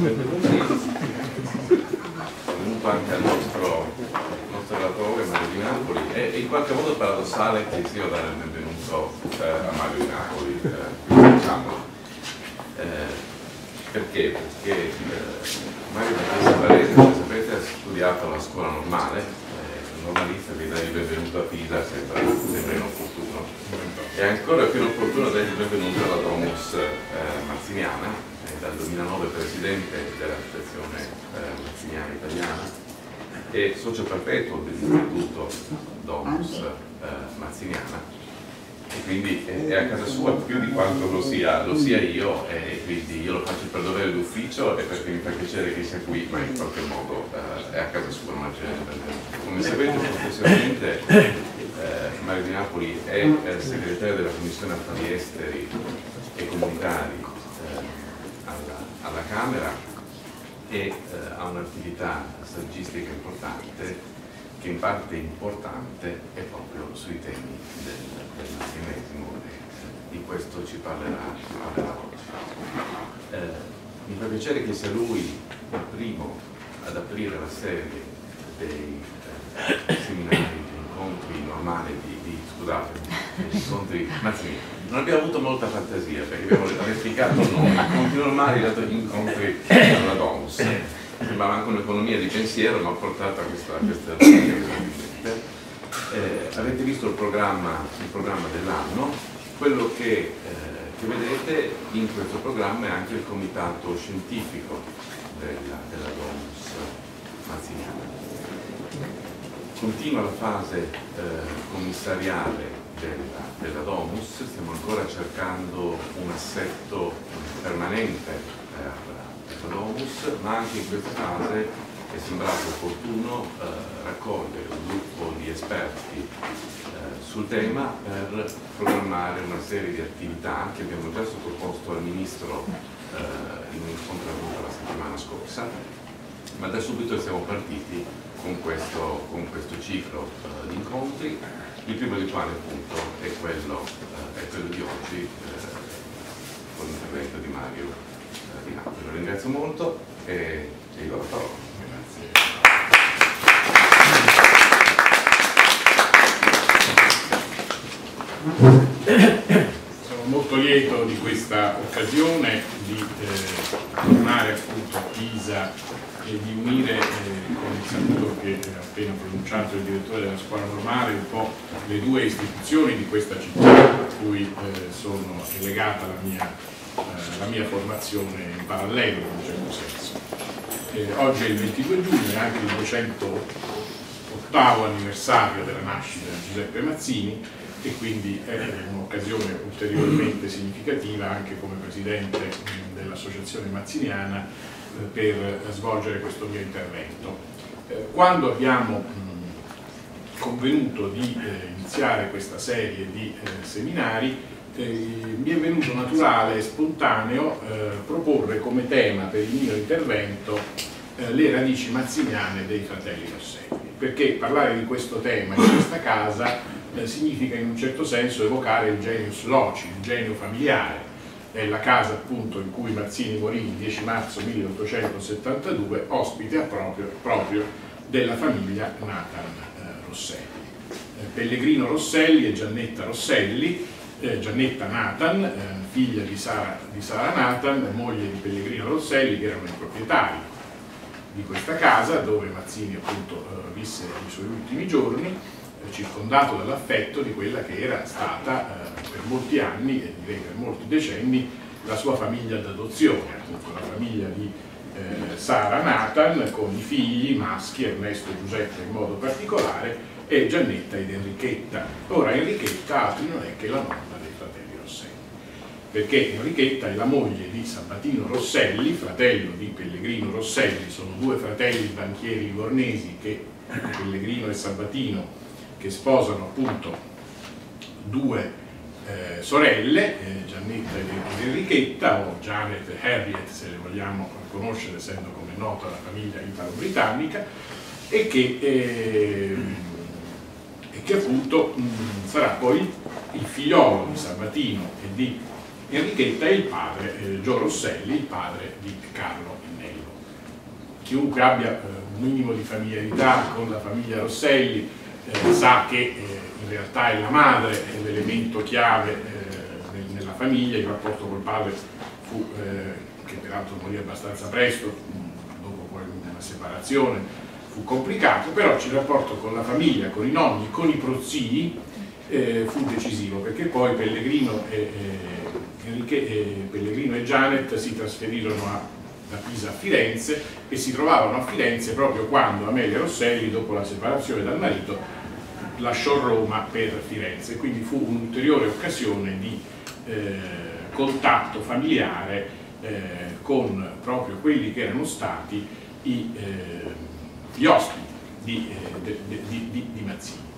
benvenuti. Benvenuto anche al nostro, nostro relatore Mario di Napoli. È in qualche modo paradossale che sia dare il benvenuto eh, a Mario di Napoli, eh, diciamo. Eh, perché? Perché eh, Mario Battista Varese, come sapete, ha studiato alla scuola normale, eh, normalista, quindi dare il benvenuto a Pisa sembra, sembra inopportuno. È ancora più inopportuno dare il benvenuto alla Domus eh, Marziniana, dal 2009 presidente dell'Associazione eh, Mazziniana Italiana e socio perpetuo dell'Istituto Domus eh, Mazziniana. E quindi è a casa sua più di quanto lo sia, lo sia io e quindi io lo faccio per dovere d'ufficio e perché mi fa piacere che sia qui ma in qualche modo eh, è a casa sua non c'è come sapete professionalmente eh, Mario Di Napoli è, è segretario della Commissione Affari Esteri e Comunitari alla Camera e eh, ha un'attività saggistica importante che in parte importante è proprio sui temi del, del martinesimo e eh, di questo ci parlerà, ci parlerà oggi. Eh, mi fa piacere che sia lui il primo ad aprire la serie dei eh, seminari, degli incontri normali di, di scusate, degli incontri mazzini non abbiamo avuto molta fantasia perché abbiamo replicato noi, incontri normali incontri alla Domus. Sembrava anche un'economia di pensiero, ma ha portato a questa, questa eh, avete visto il programma, programma dell'anno, quello che, eh, che, vedete in questo programma è anche il comitato scientifico della, della Domus mazziniana. Continua la fase eh, commissariale della, della, Domus, stiamo ancora cercando un assetto permanente per, per la Domus, ma anche in questa fase è sembrato opportuno eh, raccogliere un gruppo di esperti eh, sul tema per programmare una serie di attività che abbiamo già sottoposto al Ministro eh, in un incontro avuto la settimana scorsa, ma da subito siamo partiti con questo, con questo ciclo eh, di incontri il primo di quale appunto è quello, eh, è quello di oggi eh, con l'intervento di Mario eh, Di Napoli. Lo ringrazio molto e, e io la parola. Sono molto lieto di questa occasione di eh, tornare appunto a Pisa e di unire eh, con il saluto che ha appena pronunciato il direttore della scuola normale un po' le due istituzioni di questa città a cui eh, sono legata la mia, eh, la mia, formazione in parallelo in un certo senso. Eh, oggi è il 22 giugno, è anche il 208 anniversario della nascita di Giuseppe Mazzini e quindi è un'occasione ulteriormente significativa anche come presidente dell'associazione mazziniana per svolgere questo mio intervento. Eh, quando abbiamo convenuto di eh, iniziare questa serie di seminari mi è venuto naturale e spontaneo proporre come tema per il mio intervento le radici mazziniane dei fratelli Rosselli, perché parlare di questo tema in questa casa significa in un certo senso evocare il genius loci, il genio familiare, è la casa appunto in cui Mazzini morì il 10 marzo 1872, ospite proprio, proprio della famiglia Nathan eh, Rosselli. Eh, Pellegrino Rosselli e Giannetta Rosselli, eh, Giannetta Nathan, eh, figlia di Sara, di Sara Nathan, moglie di Pellegrino Rosselli, che erano i proprietari di questa casa dove Mazzini appunto eh, visse i suoi ultimi giorni, circondato dall'affetto di quella che era stata eh, per molti anni e direi per molti decenni la sua famiglia d'adozione, appunto la famiglia di eh, Sara Nathan con i figli maschi, Ernesto e Giuseppe in modo particolare, e Giannetta ed Enrichetta. Ora Enrichetta altri non è che la nonna dei fratelli Rosselli, perché Enrichetta è la moglie di Sabatino Rosselli, fratello di Pellegrino Rosselli, sono due fratelli banchieri livornesi che Pellegrino e Sabatino che sposano appunto due eh, sorelle, eh, Giannetta ed Enrichetta, o Janet e Harriet se le vogliamo conoscere, essendo come noto la famiglia italo-britannica, e che, eh, e che appunto mh, sarà poi il figliolo di Sabatino e di Enrichetta e il padre, eh, Gio Rosselli, il padre di Carlo Innelli. chiunque abbia eh, un minimo di familiarità con la famiglia Rosselli eh, sa che eh, in realtà è la madre è l'elemento chiave eh, nella famiglia, il rapporto col padre fu, eh, che peraltro morì abbastanza presto, dopo poi una separazione, fu complicato, però il rapporto con la famiglia, con i nonni, con i prozii eh, fu decisivo, perché poi Pellegrino e, Enrique, e, Pellegrino e Janet si trasferirono a da Pisa a Firenze e si trovavano a Firenze proprio quando Amelia Rosselli, dopo la separazione dal marito, lasciò Roma per Firenze, quindi fu un'ulteriore occasione di eh, contatto familiare eh, con proprio quelli che erano stati i, eh, gli ospiti di, eh, de, de, di, di Mazzini.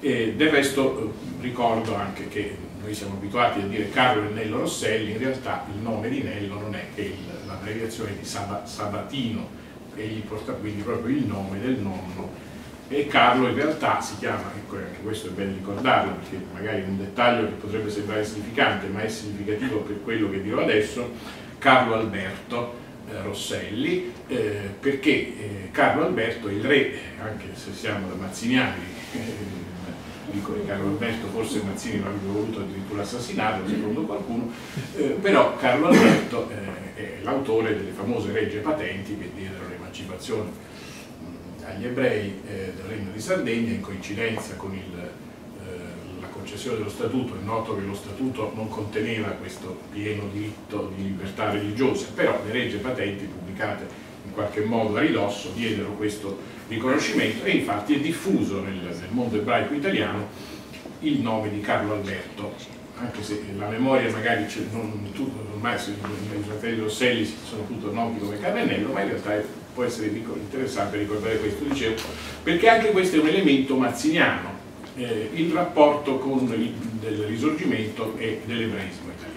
E del resto eh, ricordo anche che noi siamo abituati a dire Carlo e Nello Rosselli, in realtà il nome di Nello non è che l'abbreviazione di Sabatino, egli porta quindi proprio il nome del nonno e Carlo in realtà si chiama, ecco anche questo è bene ricordarlo perché magari è un dettaglio che potrebbe sembrare significante ma è significativo per quello che dirò adesso, Carlo Alberto eh, Rosselli, eh, perché eh, Carlo Alberto è il re, anche se siamo da mazziniani, eh, dico di Carlo Alberto, forse Mazzini lo avrebbe voluto addirittura assassinare, secondo qualcuno, eh, però Carlo Alberto eh, è l'autore delle famose regge patenti che diedero l'emancipazione agli ebrei eh, del Regno di Sardegna in coincidenza con il, eh, la concessione dello statuto, è noto che lo statuto non conteneva questo pieno diritto di libertà religiosa, però le regge patenti pubblicate in qualche modo a ridosso diedero questo riconoscimento e infatti è diffuso nel, nel mondo ebraico italiano il nome di Carlo Alberto, anche se la memoria magari non tutto, ormai i fratelli Rosselli sono tutto noti come Carnello, ma in realtà è, può essere interessante ricordare questo, dicevo, perché anche questo è un elemento mazziniano, eh, il rapporto con il, risorgimento e dell'ebraismo italiano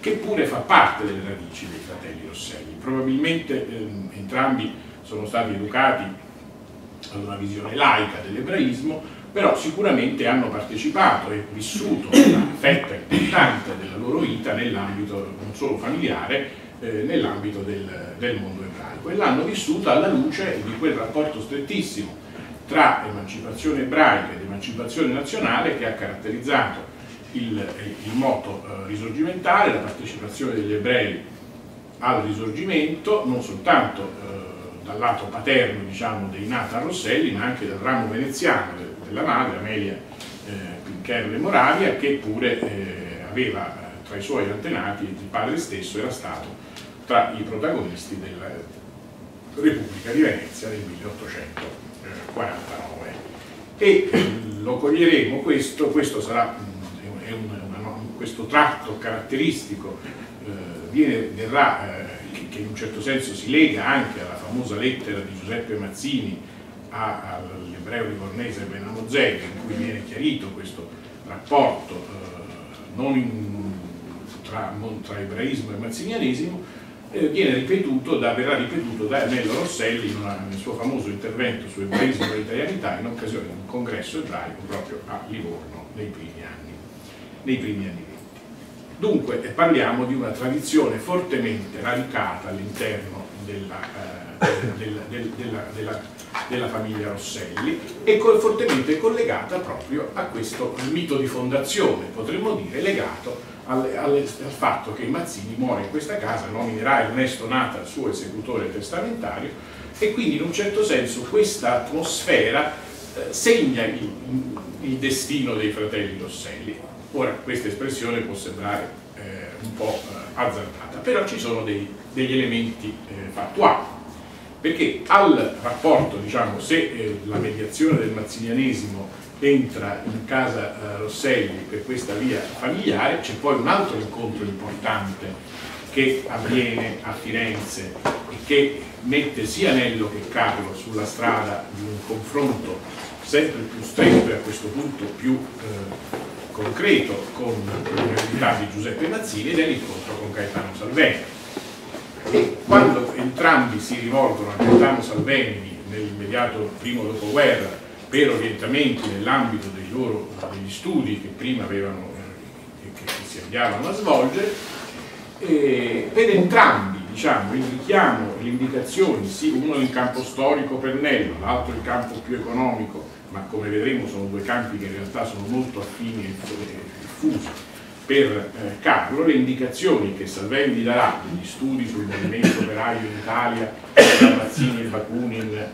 che pure fa parte delle radici dei fratelli Rosselli. Probabilmente ehm, entrambi sono stati educati ad una visione laica dell'ebraismo, però sicuramente hanno partecipato e vissuto una fetta importante della loro vita nell'ambito non solo familiare, eh, nell'ambito del, del mondo ebraico e l'hanno vissuta alla luce di quel rapporto strettissimo tra emancipazione ebraica ed emancipazione nazionale che ha caratterizzato il, il moto eh, risorgimentale, la partecipazione degli ebrei al risorgimento, non soltanto eh, dal lato paterno diciamo, dei Nathan Rosselli, ma anche dal ramo veneziano de, della madre, Amelia eh, Pincherle Moravia, che pure eh, aveva eh, tra i suoi antenati, il padre stesso era stato tra i protagonisti della Repubblica di Venezia del 1849. E eh, lo coglieremo, questo, questo sarà è un, una, questo tratto caratteristico eh, viene, verrà, eh, che in un certo senso si lega anche alla famosa lettera di Giuseppe Mazzini all'ebreo livornese Benamozeg, in cui viene chiarito questo rapporto eh, non in, tra, tra, ebraismo e mazzinianesimo, viene ripetuto da, verrà ripetuto da Nello Rosselli una, nel suo famoso intervento su ebraismo e italianità in occasione di un congresso ebraico proprio a Livorno nei primi anni nei primi anni venti. Dunque eh, parliamo di una tradizione fortemente radicata all'interno della, eh, della, della, della, della, famiglia Rosselli e fortemente collegata proprio a questo mito di fondazione, potremmo dire legato al, al, al fatto che Mazzini muore in questa casa, nominerà Ernesto Nata suo esecutore testamentario e quindi in un certo senso questa atmosfera eh, segna il, il destino dei fratelli Rosselli. Ora, questa espressione può sembrare eh, un po' eh, azzardata, però ci sono dei, degli elementi eh, fattuali, perché al rapporto, diciamo, se eh, la mediazione del mazzinianesimo entra in casa eh, Rosselli per questa via familiare, c'è poi un altro incontro importante che avviene a Firenze e che mette sia Nello che Carlo sulla strada di un confronto sempre più stretto e a questo punto più eh, concreto con l'università di Giuseppe Mazzini ed è l'incontro con Gaetano Salveni. Quando entrambi si rivolgono a Gaetano Salveni nell'immediato primo dopoguerra per orientamenti nell'ambito degli studi che prima avevano, eh, che, che si avviavano a svolgere, eh, per entrambi diciamo, il richiamo, le indicazioni, sì, uno in campo storico per Nello, l'altro in campo più economico, ma come vedremo sono due campi che in realtà sono molto affini e diffusi per eh, Carlo, le indicazioni che Salvendi darà negli studi sul movimento operaio in Italia, da Mazzini e Bakunin eh,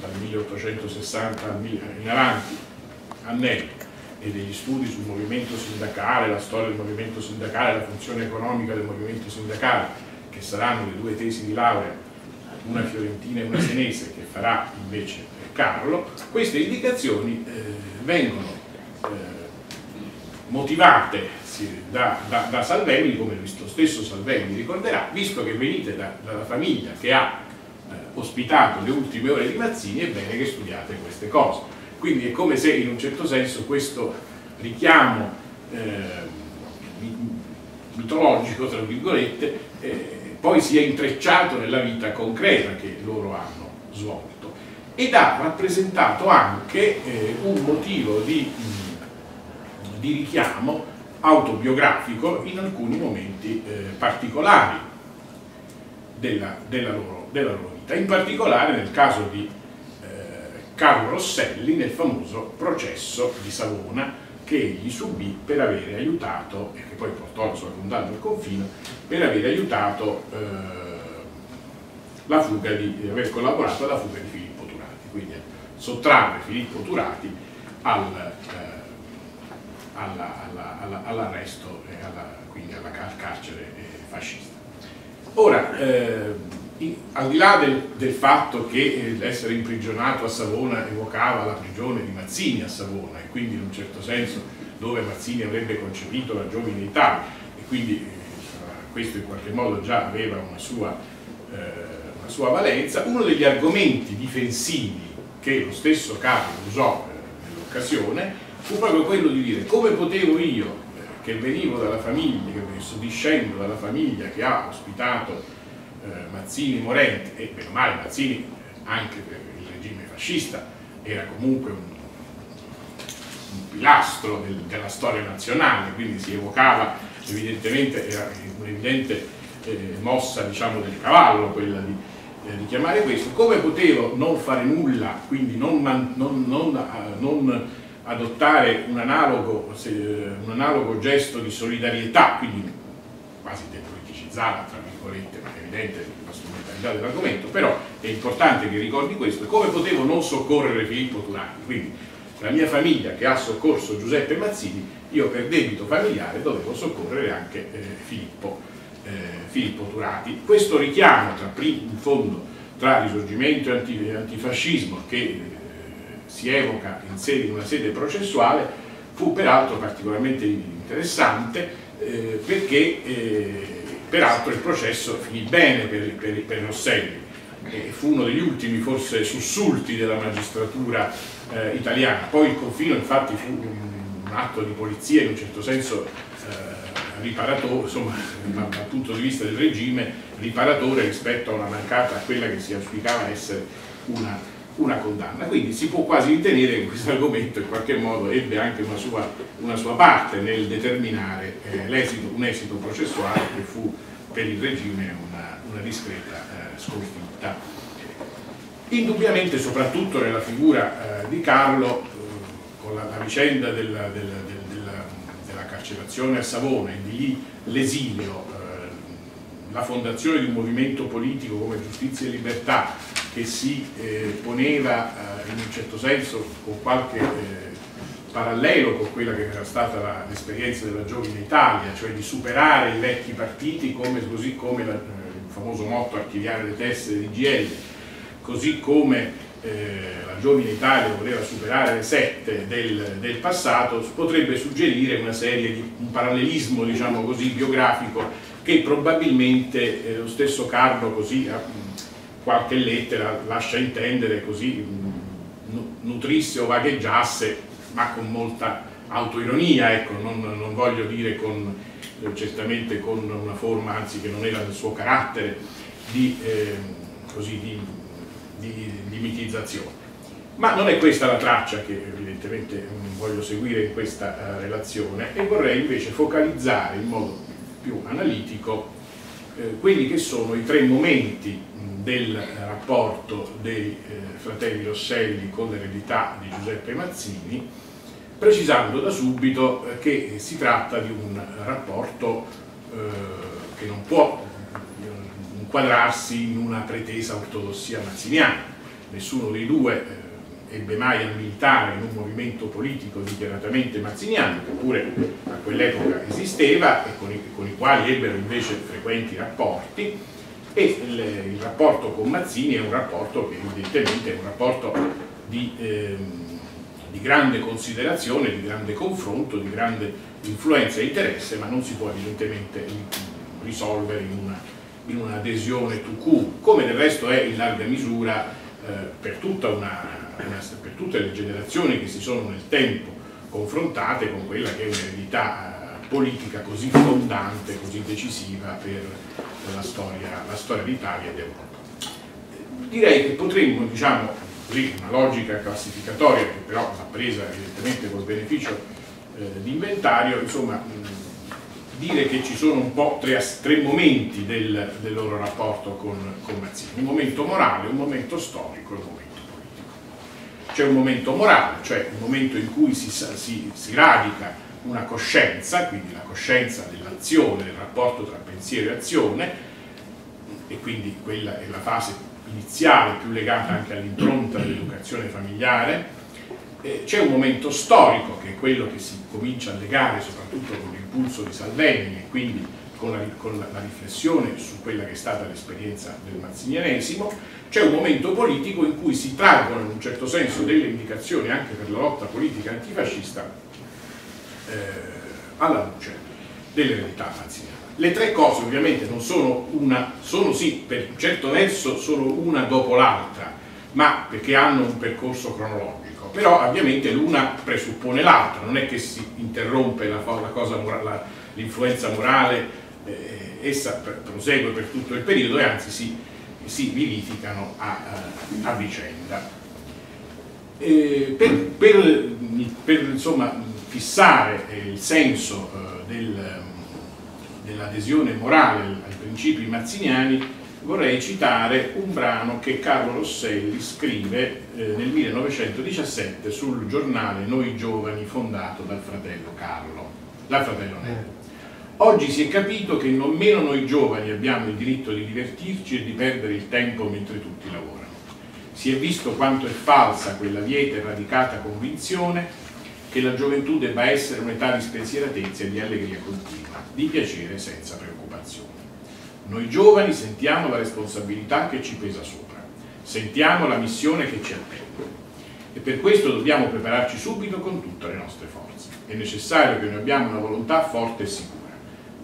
dal 1860 in avanti, a Nello, e degli studi sul movimento sindacale, la storia del movimento sindacale, la funzione economica del movimento sindacale, che saranno le due tesi di laurea, una fiorentina e una senese, che farà invece Carlo, queste indicazioni eh, vengono eh, motivate da, da, da, Salvemini, come lo stesso Salvemini ricorderà, visto che venite da, dalla famiglia che ha eh, ospitato le ultime ore di Mazzini, è bene che studiate queste cose. Quindi è come se in un certo senso questo richiamo eh, mitologico, tra virgolette, eh, poi sia intrecciato nella vita concreta che loro hanno svolto. Ed ha rappresentato anche eh, un motivo di, di, richiamo autobiografico in alcuni momenti eh, particolari della, della, loro, della loro vita, in particolare nel caso di Carlo Rosselli nel famoso processo di Savona che egli subì per avere aiutato, e che poi portò alla sua condanna al confino, per aver aiutato eh, la fuga di, aver collaborato alla fuga di Filippo Turati, quindi sottrarre Filippo Turati al, eh, all'arresto all e alla, quindi alla, al carcere eh, fascista. Ora, eh, al di là del, del fatto che eh, l'essere imprigionato a Savona evocava la prigione di Mazzini a Savona e quindi in un certo senso dove Mazzini avrebbe concepito la giovine Italia e quindi eh, questo in qualche modo già aveva una sua, eh, una sua, valenza, uno degli argomenti difensivi che lo stesso Carlo usò nell'occasione fu proprio quello di dire come potevo io, eh, che venivo dalla famiglia, che discendo dalla famiglia che ha ospitato eh, Mazzini morente, e per male Mazzini anche per il regime fascista era comunque un, un pilastro del, della storia nazionale, quindi si evocava evidentemente, era un'evidente eh, mossa diciamo, del cavallo quella di eh, richiamare questo, come potevo non fare nulla, quindi non, non, non, uh, non adottare un analogo, un analogo, gesto di solidarietà, quindi quasi depoliticizzata tra virgolette, ma è evidente la strumentalità dell'argomento, però è importante che ricordi questo, come potevo non soccorrere Filippo Turati, quindi la mia famiglia che ha soccorso Giuseppe Mazzini, io per debito familiare dovevo soccorrere anche eh, Filippo, eh, Filippo, Turati. Questo richiamo tra, in fondo tra risorgimento e antifascismo che si evoca in, sede, in una sede processuale fu peraltro particolarmente interessante eh, perché eh, peraltro il processo finì bene per, per, per Rosselli, eh, fu uno degli ultimi forse sussulti della magistratura eh, italiana, poi il confino infatti fu un, un, atto di polizia in un certo senso eh, riparatore, insomma dal punto di vista del regime riparatore rispetto a una mancata, a quella che si auspicava essere una una condanna. Quindi si può quasi ritenere che questo argomento in qualche modo ebbe anche una sua, una sua parte nel determinare eh, un esito processuale che fu per il regime una, una discreta eh, sconfitta. Indubbiamente, soprattutto nella figura eh, di Carlo, eh, con la, la vicenda della, della, della, della, carcerazione a Savona e di lì l'esilio, eh, la fondazione di un movimento politico come Giustizia e Libertà, che si eh, poneva eh, in un certo senso con qualche eh, parallelo con quella che era stata l'esperienza della giovine Italia, cioè di superare i vecchi partiti come, così come la, eh, il famoso motto archiviare le teste di GL, così come eh, la giovine Italia voleva superare le sette del, del, passato, potrebbe suggerire una serie di un parallelismo diciamo così, biografico che probabilmente eh, lo stesso Carlo così qualche lettera lascia intendere così nutrisse o vagheggiasse ma con molta autoironia ecco, non, non voglio dire con, eh, certamente con una forma anzi che non era del suo carattere di, eh, così, di, di, di mitizzazione ma non è questa la traccia che evidentemente voglio seguire in questa uh, relazione e vorrei invece focalizzare in modo più analitico eh, quelli che sono i tre momenti del rapporto dei eh, fratelli Rosselli con l'eredità di Giuseppe Mazzini, precisando da subito eh, che si tratta di un rapporto eh, che non può eh, inquadrarsi in una pretesa ortodossia mazziniana. Nessuno dei due ebbe mai a militare in un movimento politico dichiaratamente mazziniano, che pure a quell'epoca esisteva e con i, con i, quali ebbero invece frequenti rapporti, e il, il, rapporto con Mazzini è un rapporto che evidentemente è un rapporto di, ehm, di grande considerazione, di grande confronto, di grande influenza e interesse, ma non si può evidentemente risolvere in un'adesione una to coup, come del resto è in larga misura eh, per tutta una per tutte le generazioni che si sono nel tempo confrontate con quella che è un'eredità politica così fondante, così decisiva per la storia, la storia d'Italia e d'Europa. Direi che potremmo, diciamo, così, una logica classificatoria che però va presa evidentemente col beneficio eh, di insomma, dire che ci sono un po' tre, tre momenti del, del, loro rapporto con, con Mazzini, un momento morale, un momento storico e un momento c'è un momento morale, cioè un momento in cui si, si, si radica una coscienza, quindi la coscienza dell'azione, del rapporto tra pensiero e azione, e quindi quella è la fase iniziale più legata anche all'impronta dell'educazione familiare, c'è un momento storico che è quello che si comincia a legare soprattutto con l'impulso di Salvini e quindi con la, con la, riflessione su quella che è stata l'esperienza del mazzinianesimo, c'è un momento politico in cui si traggono in un certo senso delle indicazioni anche per la lotta politica antifascista eh, alla luce dell'eredità mazziniana. Le tre cose ovviamente non sono una, sono sì per un certo verso sono una dopo l'altra, ma perché hanno un percorso cronologico, però ovviamente l'una presuppone l'altra, non è che si interrompe l'influenza morale eh, essa prosegue per tutto il periodo e anzi si, si vivificano a, a, vicenda. Eh, per, per, per insomma, fissare il senso eh, del, dell'adesione morale ai principi mazziniani vorrei citare un brano che Carlo Rosselli scrive eh, nel 1917 sul giornale Noi Giovani fondato dal fratello Carlo, dal fratello Nello. Oggi si è capito che non meno noi giovani abbiamo il diritto di divertirci e di perdere il tempo mentre tutti lavorano. Si è visto quanto è falsa quella vieta e radicata convinzione che la gioventù debba essere un'età di spensieratezza e di allegria continua, di piacere senza preoccupazione. Noi giovani sentiamo la responsabilità che ci pesa sopra, sentiamo la missione che ci attende e per questo dobbiamo prepararci subito con tutte le nostre forze. È necessario che noi abbiamo una volontà forte e sicura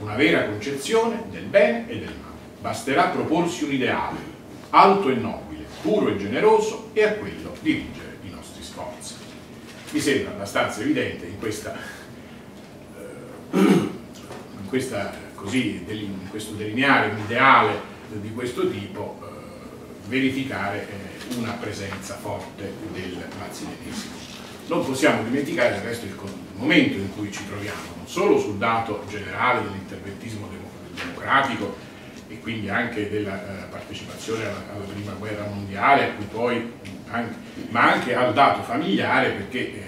una vera concezione del bene e del male. Basterà proporsi un ideale, alto e nobile, puro e generoso, e a quello dirigere. Mi sembra abbastanza evidente in, questa, eh, in, questa, così, in questo delineare un ideale di questo tipo eh, verificare eh, una presenza forte del mazzinenesimo. Non possiamo dimenticare del resto il momento in cui ci troviamo, non solo sul dato generale dell'interventismo democratico e quindi anche della eh, partecipazione alla, alla, prima guerra mondiale, poi, anche, ma anche al dato familiare perché, eh,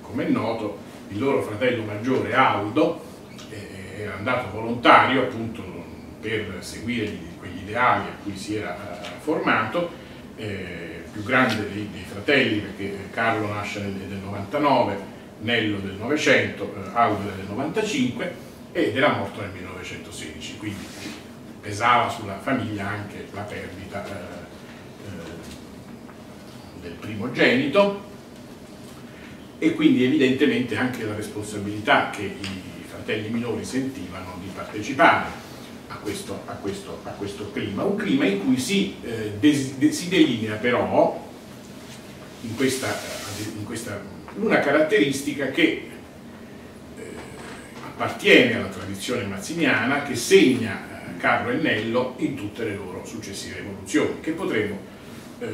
come è noto, il loro fratello maggiore Aldo eh, era andato volontario appunto per seguire gli, quegli ideali a cui si era eh, formato, eh, più grande dei, dei, fratelli perché Carlo nasce nel, nel 99 Nello del Novecento, eh, Aldo del 95 ed era morto nel 1916, quindi pesava sulla famiglia anche la perdita eh, eh, del primogenito. E quindi evidentemente anche la responsabilità che i fratelli minori sentivano di partecipare a questo, a questo, a questo clima, un clima in cui si, eh, des, de, si delinea però in questa, in questa una caratteristica che eh, appartiene alla tradizione mazziniana, che segna eh, Carlo e Nello in tutte le loro successive evoluzioni, che potremo eh,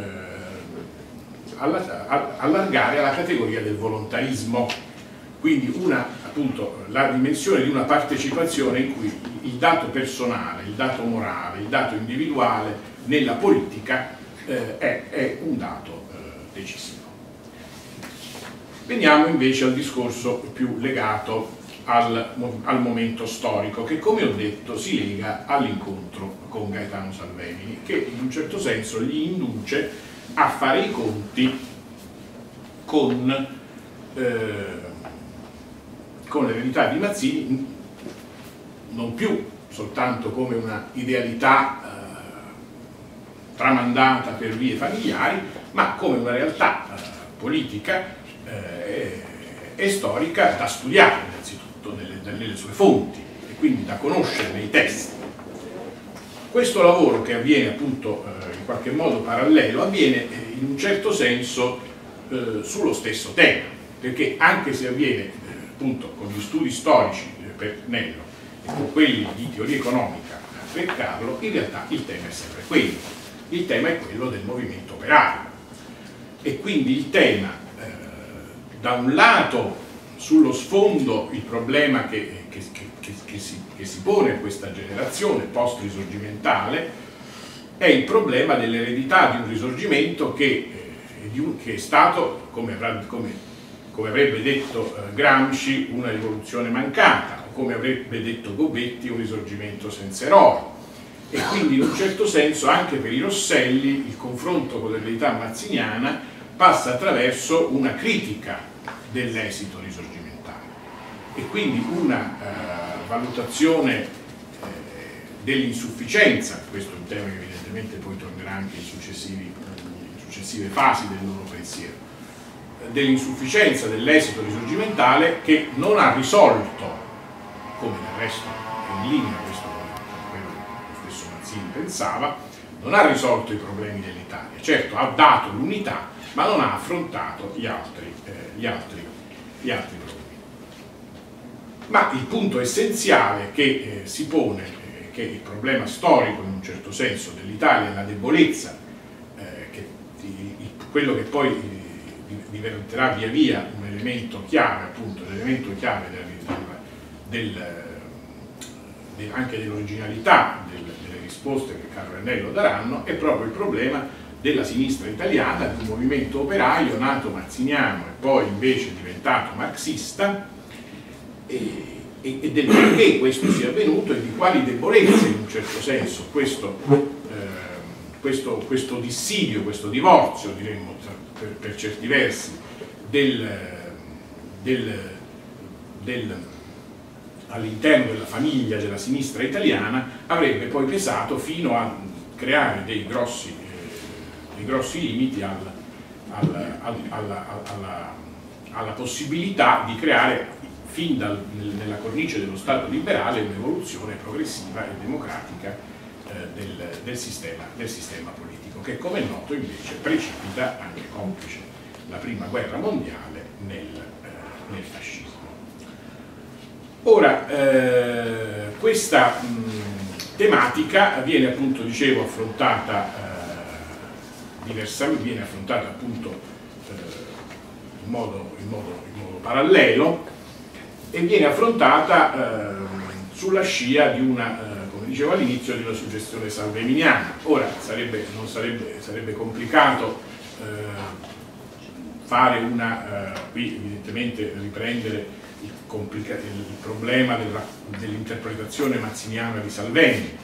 allargare alla categoria del volontarismo. quindi una, appunto, la dimensione di una partecipazione in cui il dato personale, il dato morale, il dato individuale nella politica eh, è, è, un dato eh, decisivo. Veniamo invece al discorso più legato al, al, momento storico che come ho detto si lega all'incontro con Gaetano Salvemini che in un certo senso gli induce a fare i conti con, eh, con l'eredità di Mazzini non più soltanto come una idealità eh, tramandata per vie familiari ma come una realtà eh, politica eh, e storica da studiare innanzitutto nelle, nelle sue fonti e quindi da conoscere nei testi. Questo lavoro che avviene appunto eh, in qualche modo parallelo avviene eh, in un certo senso eh, sullo stesso tema, perché anche se avviene eh, appunto con gli studi storici per Nello e con quelli di teoria economica per Carlo, in realtà il tema è sempre quello. Il tema è quello del movimento operario. E quindi il tema da un lato sullo sfondo il problema che, che, che, che si, si, pone a questa generazione post-risorgimentale è il problema dell'eredità di un risorgimento che, eh, è stato, come, avrà, come, come avrebbe detto eh, Gramsci, una rivoluzione mancata, o come avrebbe detto Gobetti, un risorgimento senza eroi. E quindi in un certo senso anche per i Rosselli il confronto con l'eredità mazziniana passa attraverso una critica dell'esito risorgimentale e quindi una uh, valutazione uh, dell'insufficienza, questo è un tema che evidentemente poi tornerà anche in, in successive fasi del loro pensiero, dell'insufficienza dell'esito risorgimentale che non ha risolto, come del resto è in linea questo con quello che lo stesso Mazzini pensava, non ha risolto i problemi dell'Italia, certo ha dato l'unità ma non ha affrontato gli altri, eh, gli altri, gli altri problemi. Ma il punto essenziale che eh, si pone, eh, che il problema storico in un certo senso dell'Italia, la debolezza, eh, che, di, di, quello che poi eh, diventerà via via un elemento chiave, appunto, l'elemento chiave del, del, del, anche dell'originalità delle risposte che Carlo Annello daranno, è proprio il problema della sinistra italiana, di un movimento operaio nato mazziniano e poi invece diventato marxista e, e, del perché questo sia avvenuto e di quali debolezze in un certo senso questo, eh, questo, questo dissidio, questo divorzio diremmo per, per certi versi del, del, del all'interno della famiglia della sinistra italiana avrebbe poi pesato fino a creare dei grossi dei grossi limiti al, al, al, alla, alla, possibilità di creare fin dal, nella cornice dello Stato liberale un'evoluzione progressiva e democratica eh, del, del, sistema, del, sistema, politico, che come è noto invece precipita, anche complice la prima guerra mondiale, nel, eh, nel fascismo. Ora, eh, questa mh, tematica viene appunto, dicevo, affrontata eh, diversamente, viene affrontata appunto eh, in, modo, in, modo, in, modo, parallelo e viene affrontata eh, sulla scia di una, eh, come dicevo all'inizio, di una suggestione salveminiana. Ora sarebbe, sarebbe, sarebbe complicato eh, fare una, eh, qui evidentemente riprendere il, il problema dell'interpretazione mazziniana di Salvemini,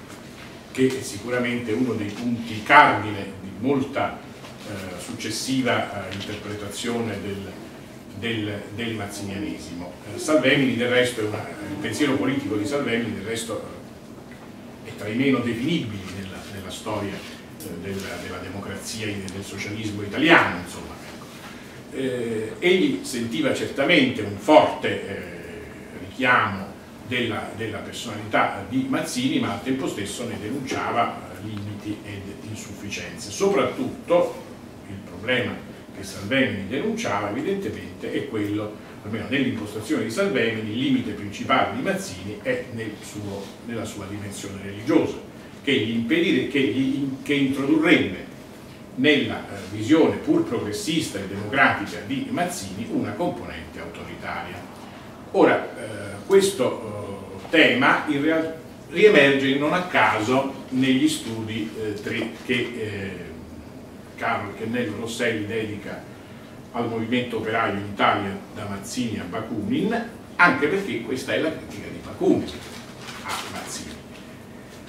che è sicuramente uno dei punti cardine molta eh, successiva eh, interpretazione del, del, del mazzinianesimo. Eh, Salvemini del resto, una, il pensiero politico di Salvemini del resto è tra i meno definibili nella, nella storia eh, della, della, democrazia e del socialismo italiano, insomma. Ecco. Eh, egli sentiva certamente un forte eh, richiamo della, della, personalità di Mazzini, ma al tempo stesso ne denunciava limiti ed insufficienze. Soprattutto il problema che Salvemini denunciava evidentemente è quello, almeno nell'impostazione di Salvemini, il limite principale di Mazzini è nel suo, nella sua dimensione religiosa, che, gli che, gli, che introdurrebbe nella eh, visione pur progressista e democratica di Mazzini una componente autoritaria. Ora, eh, questo eh, tema in realtà riemerge non a caso negli studi eh, che eh, Carlo Chennello Rosselli dedica al movimento operaio in Italia da Mazzini a Bakunin, anche perché questa è la critica di Bakunin a Mazzini.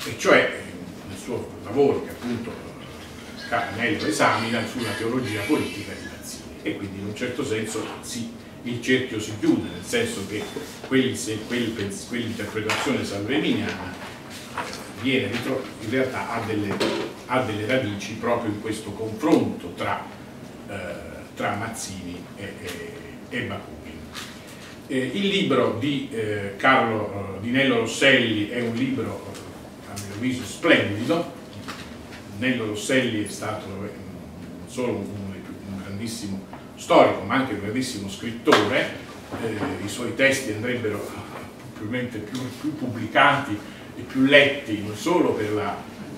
E cioè nel suo lavoro che appunto Carnello esamina sulla teologia politica di Mazzini e quindi in un certo senso si, il cerchio si chiude, nel senso che quell'interpretazione salveminiana viene in realtà ha delle, ha delle, radici proprio in questo confronto tra, eh, tra Mazzini e, e, e Bakunin. Eh, il libro di eh, Carlo eh, di Nello Rosselli è un libro a mio avviso splendido, Nello Rosselli è stato non solo un, un grandissimo storico ma anche un grandissimo scrittore, eh, i suoi testi andrebbero probabilmente più, più pubblicati e più letti non solo per la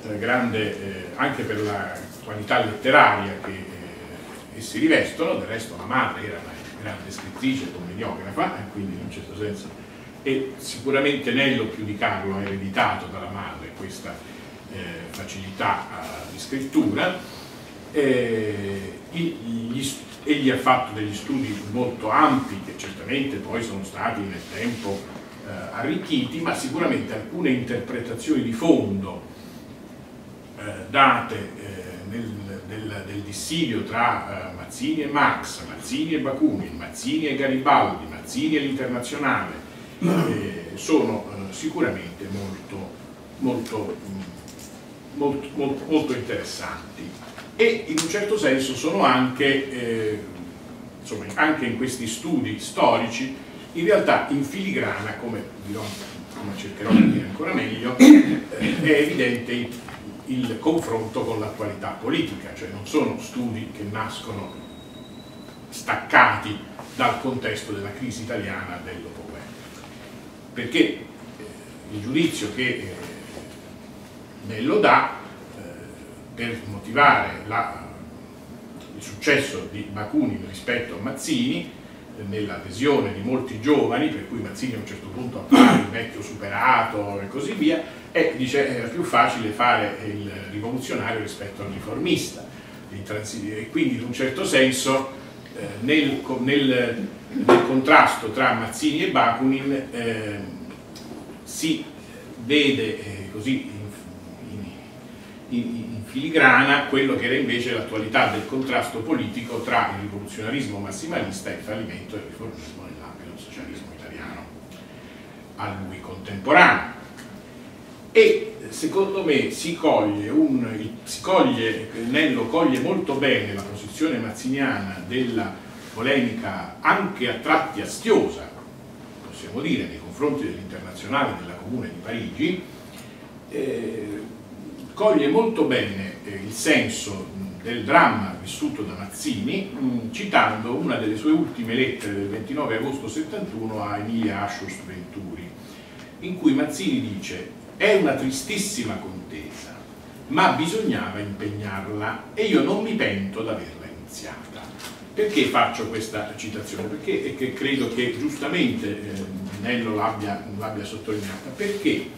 eh, grande, eh, anche per la qualità letteraria che eh, essi rivestono, del resto la madre era una grande scrittrice, commediografa, e quindi in un certo senso, e sicuramente Nello più di Carlo ha ereditato dalla madre questa eh, facilità di scrittura, gli, egli ha fatto degli studi molto ampi che certamente poi sono stati nel tempo eh, arricchiti, ma sicuramente alcune interpretazioni di fondo eh, date eh, nel, del, del, dissidio tra eh, Mazzini e Marx, Mazzini e Bakunin, Mazzini e Garibaldi, Mazzini e l'Internazionale, eh, sono eh, sicuramente molto, molto, molto, molto, molto, interessanti. E in un certo senso sono anche, insomma, anche in questi studi storici in realtà in filigrana, come, dirò, come cercherò di dire ancora meglio, eh, è evidente il, confronto con l'attualità politica, cioè non sono studi che nascono staccati dal contesto della crisi italiana del dopoguerra. Perché eh, il giudizio che eh, Nello dà eh, per motivare la, il successo di Bakunin rispetto a Mazzini nell'adesione di molti giovani, per cui Mazzini a un certo punto appare il vecchio superato e così via, e dice era più facile fare il rivoluzionario rispetto al riformista. E quindi in un certo senso eh, nel, nel, nel, contrasto tra Mazzini e Bakunin eh, si vede eh, così in, in, in filigrana quello che era invece l'attualità del contrasto politico tra il rivoluzionarismo massimalista e il fallimento del riformismo nell'ambito del socialismo italiano a lui contemporaneo. E secondo me si coglie, un, si coglie, Nello coglie molto bene la posizione mazziniana della polemica anche a tratti astiosa, possiamo dire, nei confronti dell'internazionale della Comune di Parigi, eh, coglie molto bene eh, il senso del dramma vissuto da Mazzini mh, citando una delle sue ultime lettere del 29 agosto 71 a Emilia Ashurst Venturi in cui Mazzini dice è una tristissima contesa ma bisognava impegnarla e io non mi pento d'averla iniziata perché faccio questa citazione? perché credo che giustamente eh, Nello l'abbia sottolineata perché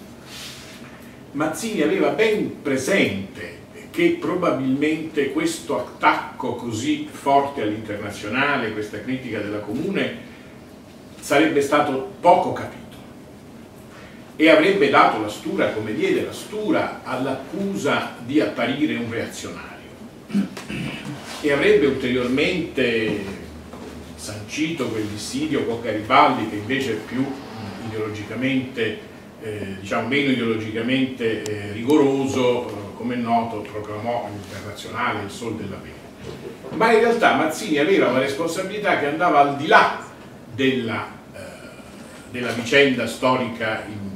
Mazzini aveva ben presente che probabilmente questo attacco così forte all'internazionale, questa critica della comune, sarebbe stato poco capito e avrebbe dato la stura, come diede la stura, all'accusa di apparire un reazionario e avrebbe ulteriormente sancito quel dissidio con Garibaldi che invece è più ideologicamente eh, diciamo, meno ideologicamente eh, rigoroso, eh, come è noto proclamò all'internazionale il Sol della Pena. Ma in realtà Mazzini aveva una responsabilità che andava al di là della, eh, della vicenda storica in,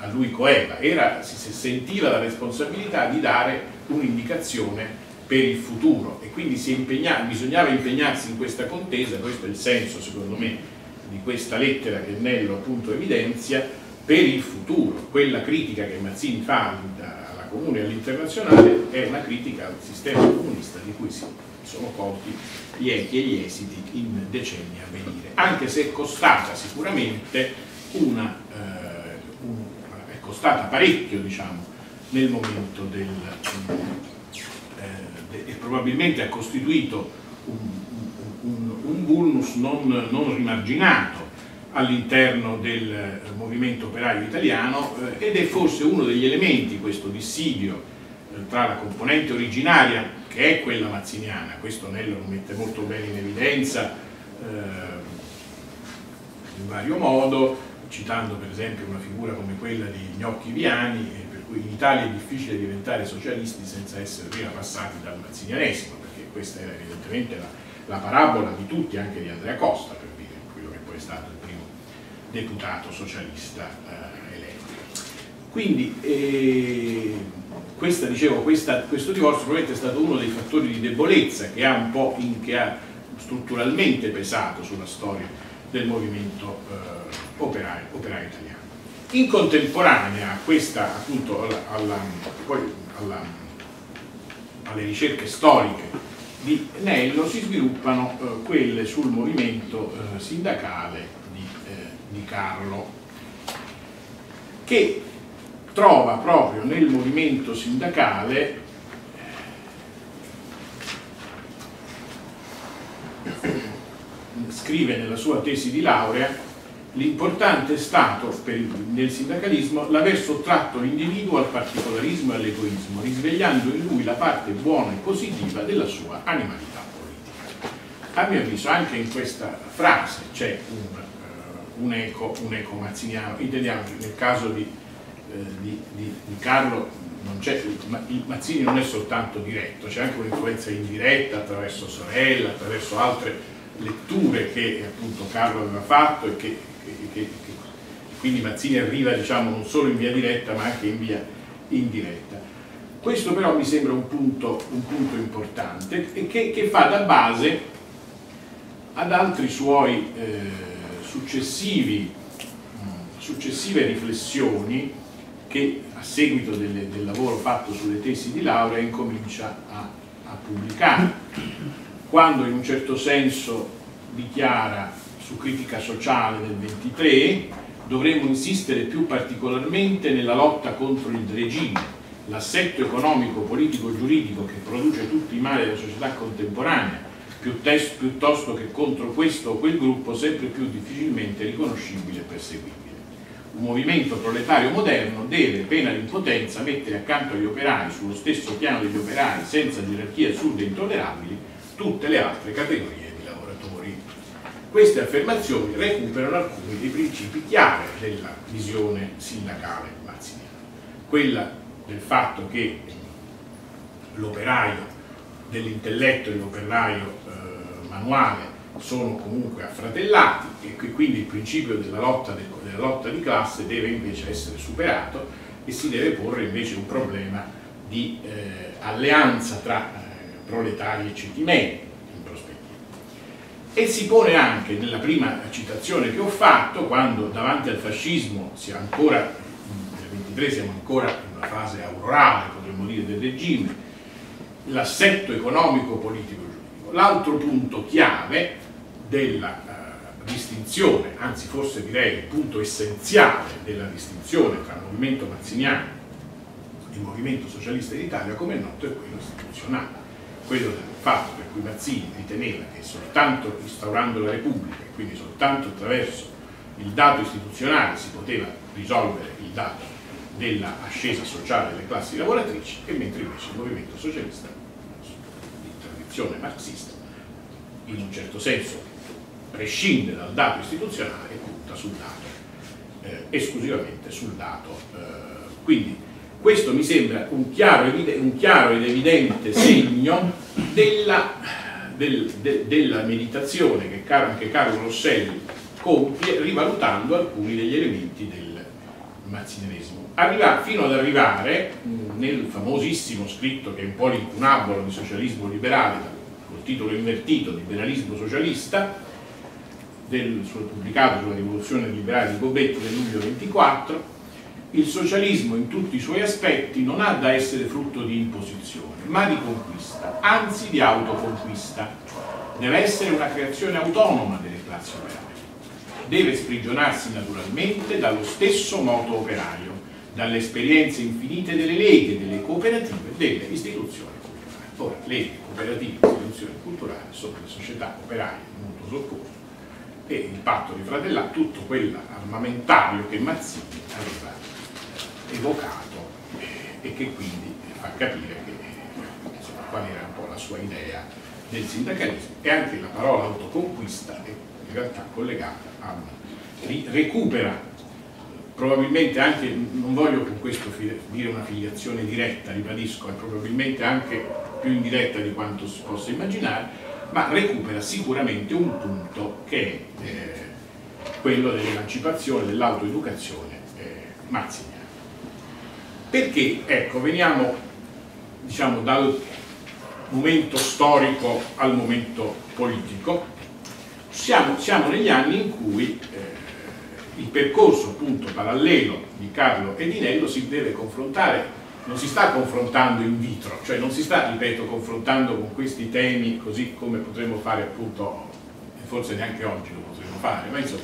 a lui coeva, Era, si sentiva la responsabilità di dare un'indicazione per il futuro e quindi impegna, bisognava impegnarsi in questa contesa, questo è il senso secondo me di questa lettera che Nello appunto evidenzia, per il futuro. Quella critica che Mazzini fa alla Comune e all'internazionale è una critica al sistema comunista di cui si sono colti gli echi e gli esiti in decenni a venire, anche se è costata sicuramente una, eh, un, è costata parecchio diciamo, nel momento del, eh, e probabilmente ha costituito un, un, un vulnus non, non rimarginato all'interno del eh, movimento operaio italiano eh, ed è forse uno degli elementi, questo dissidio eh, tra la componente originaria, che è quella mazziniana, questo Nello lo mette molto bene in evidenza eh, in vario modo, citando per esempio una figura come quella di Gnocchi Viani, per cui in Italia è difficile diventare socialisti senza essere prima passati dal mazzinianesimo, perché questa era evidentemente la, la parabola di tutti, anche di Andrea Costa, per dire, quello che poi è stato il deputato socialista eh, eletto. Quindi eh, questa, dicevo, questa, questo divorzio probabilmente è stato uno dei fattori di debolezza che ha un po' in, che ha strutturalmente pesato sulla storia del movimento eh, operaio, operaio, italiano. In contemporanea questa, appunto, alla, alla, alla, alle ricerche storiche di Nello si sviluppano eh, quelle sul movimento eh, sindacale di Carlo, che trova proprio nel movimento sindacale scrive nella sua tesi di laurea l'importante è stato per nel sindacalismo l'aver sottratto l'individuo al particolarismo e all'egoismo, risvegliando in lui la parte buona e positiva della sua animalità politica. A mio avviso anche in questa frase c'è un un eco, un eco mazziniano. Intendiamo nel caso di, eh, di, di, di Carlo il Mazzini non è soltanto diretto, c'è anche un'influenza indiretta attraverso sorella, attraverso altre letture che appunto Carlo aveva fatto e che, che, che, che quindi Mazzini arriva diciamo non solo in via diretta ma anche in via indiretta. Questo però mi sembra un punto, un punto importante e che, fa da base ad altri suoi eh, successive riflessioni che a seguito delle, del lavoro fatto sulle tesi di laurea incomincia a, a pubblicare. Quando in un certo senso dichiara su critica sociale del 23 dovremmo insistere più particolarmente nella lotta contro il regime, l'assetto economico, politico, giuridico che produce tutti i mali della società contemporanea, piuttosto che contro questo o quel gruppo sempre più difficilmente riconoscibile e perseguibile. Un movimento proletario moderno deve, pena l'impotenza, mettere accanto agli operai, sullo stesso piano degli operai, senza gerarchie assurde e intollerabili, tutte le altre categorie di lavoratori. Queste affermazioni recuperano alcuni dei principi chiave della visione sindacale mazziniana. Quella del fatto che l'operaio dell'intelletto e l'operaio manuale sono comunque affratellati e quindi il principio della lotta, della lotta di classe deve invece essere superato e si deve porre invece un problema di eh, alleanza tra eh, proletari e ceti medi in prospettiva. E si pone anche nella prima citazione che ho fatto, quando davanti al fascismo si ancora, nel 23 siamo ancora in una fase aurorale, potremmo dire, del regime, l'assetto economico, politico L'altro punto chiave della uh, distinzione, anzi forse direi il punto essenziale della distinzione tra movimento mazziniano e movimento socialista d'Italia, come è noto, è quello istituzionale. Quello del fatto per cui Mazzini riteneva che soltanto instaurando la Repubblica, quindi soltanto attraverso il dato istituzionale si poteva risolvere il dato dell'ascesa sociale delle classi lavoratrici e mentre invece il movimento socialista concezione marxista in un certo senso prescinde dal dato istituzionale e punta sul dato, eh, esclusivamente sul dato. Eh, quindi questo mi sembra un chiaro, un chiaro ed evidente segno della, del, de, della meditazione che anche Carlo Rosselli compie rivalutando alcuni degli elementi del mazzineresimo. Arriva, fino ad arrivare nel famosissimo scritto che è un po' l'incunabolo di socialismo liberale, col titolo invertito, liberalismo socialista, del pubblicato sulla rivoluzione liberale di Gobetti del luglio 24, il socialismo in tutti i suoi aspetti non ha da essere frutto di imposizione, ma di conquista, anzi di autoconquista. Deve essere una creazione autonoma delle classi operaie. Deve sprigionarsi naturalmente dallo stesso moto operaio, dalle esperienze infinite delle leghe, delle cooperative delle istituzioni culturali. Ora, leghe, cooperative istituzioni culturali sono le società operaie di mutuo soccorso e il patto di fratellanza, tutto quell'armamentario che Mazzini aveva evocato e che quindi fa capire che, insomma, qual era un po' la sua idea del sindacalismo e anche la parola autoconquista è in realtà collegata a recupera probabilmente anche, non voglio con questo dire una filiazione diretta, ribadisco, è probabilmente anche più indiretta di quanto si possa immaginare, ma recupera sicuramente un punto che è eh, quello dell'emancipazione, dell'autoeducazione eh. Perché, ecco, veniamo diciamo, dal momento storico al momento politico, siamo, siamo negli anni in cui eh, il percorso appunto parallelo di Carlo e di Nello si deve confrontare, non si sta confrontando in vitro, cioè non si sta, ripeto, confrontando con questi temi così come potremmo fare appunto, forse neanche oggi lo potremmo fare, ma insomma,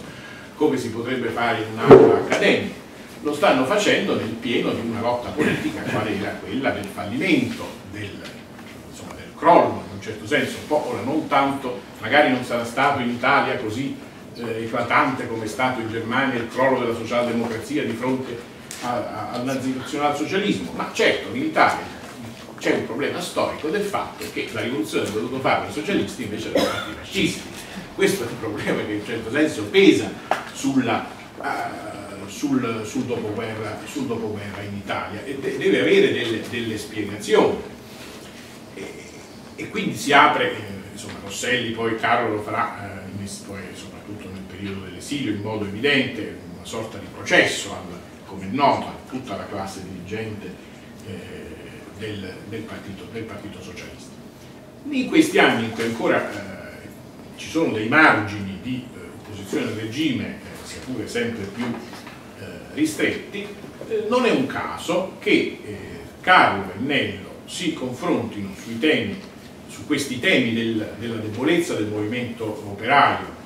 come si potrebbe fare in un'aula accademica. Lo stanno facendo nel pieno di una lotta politica quale era quella del fallimento, del, insomma, del crollo in un certo senso, ora non tanto, magari non sarà stato in Italia così eh, eclatante come è stato in Germania il crollo della socialdemocrazia di fronte al nazionalsocialismo, ma certo in Italia c'è un problema storico del fatto che la rivoluzione ha voluto fare i socialisti invece erano stati i fascisti. Questo è un problema che in certo senso pesa sulla, uh, sul, sul, dopoguerra, sul, dopoguerra, in Italia e de deve avere delle, delle spiegazioni e, e, quindi si apre, eh, insomma Rosselli poi Carlo lo farà eh, poi, nel periodo dell'esilio in modo evidente, una sorta di processo al, come è noto a tutta la classe dirigente eh, del, del, partito, del, partito, Socialista. In questi anni in cui ancora eh, ci sono dei margini di eh, opposizione al regime, eh, sia pure sempre più ristretti, eh, non è un caso che Carlo e Nello si confrontino sui temi, su questi temi del, della debolezza del movimento operaio,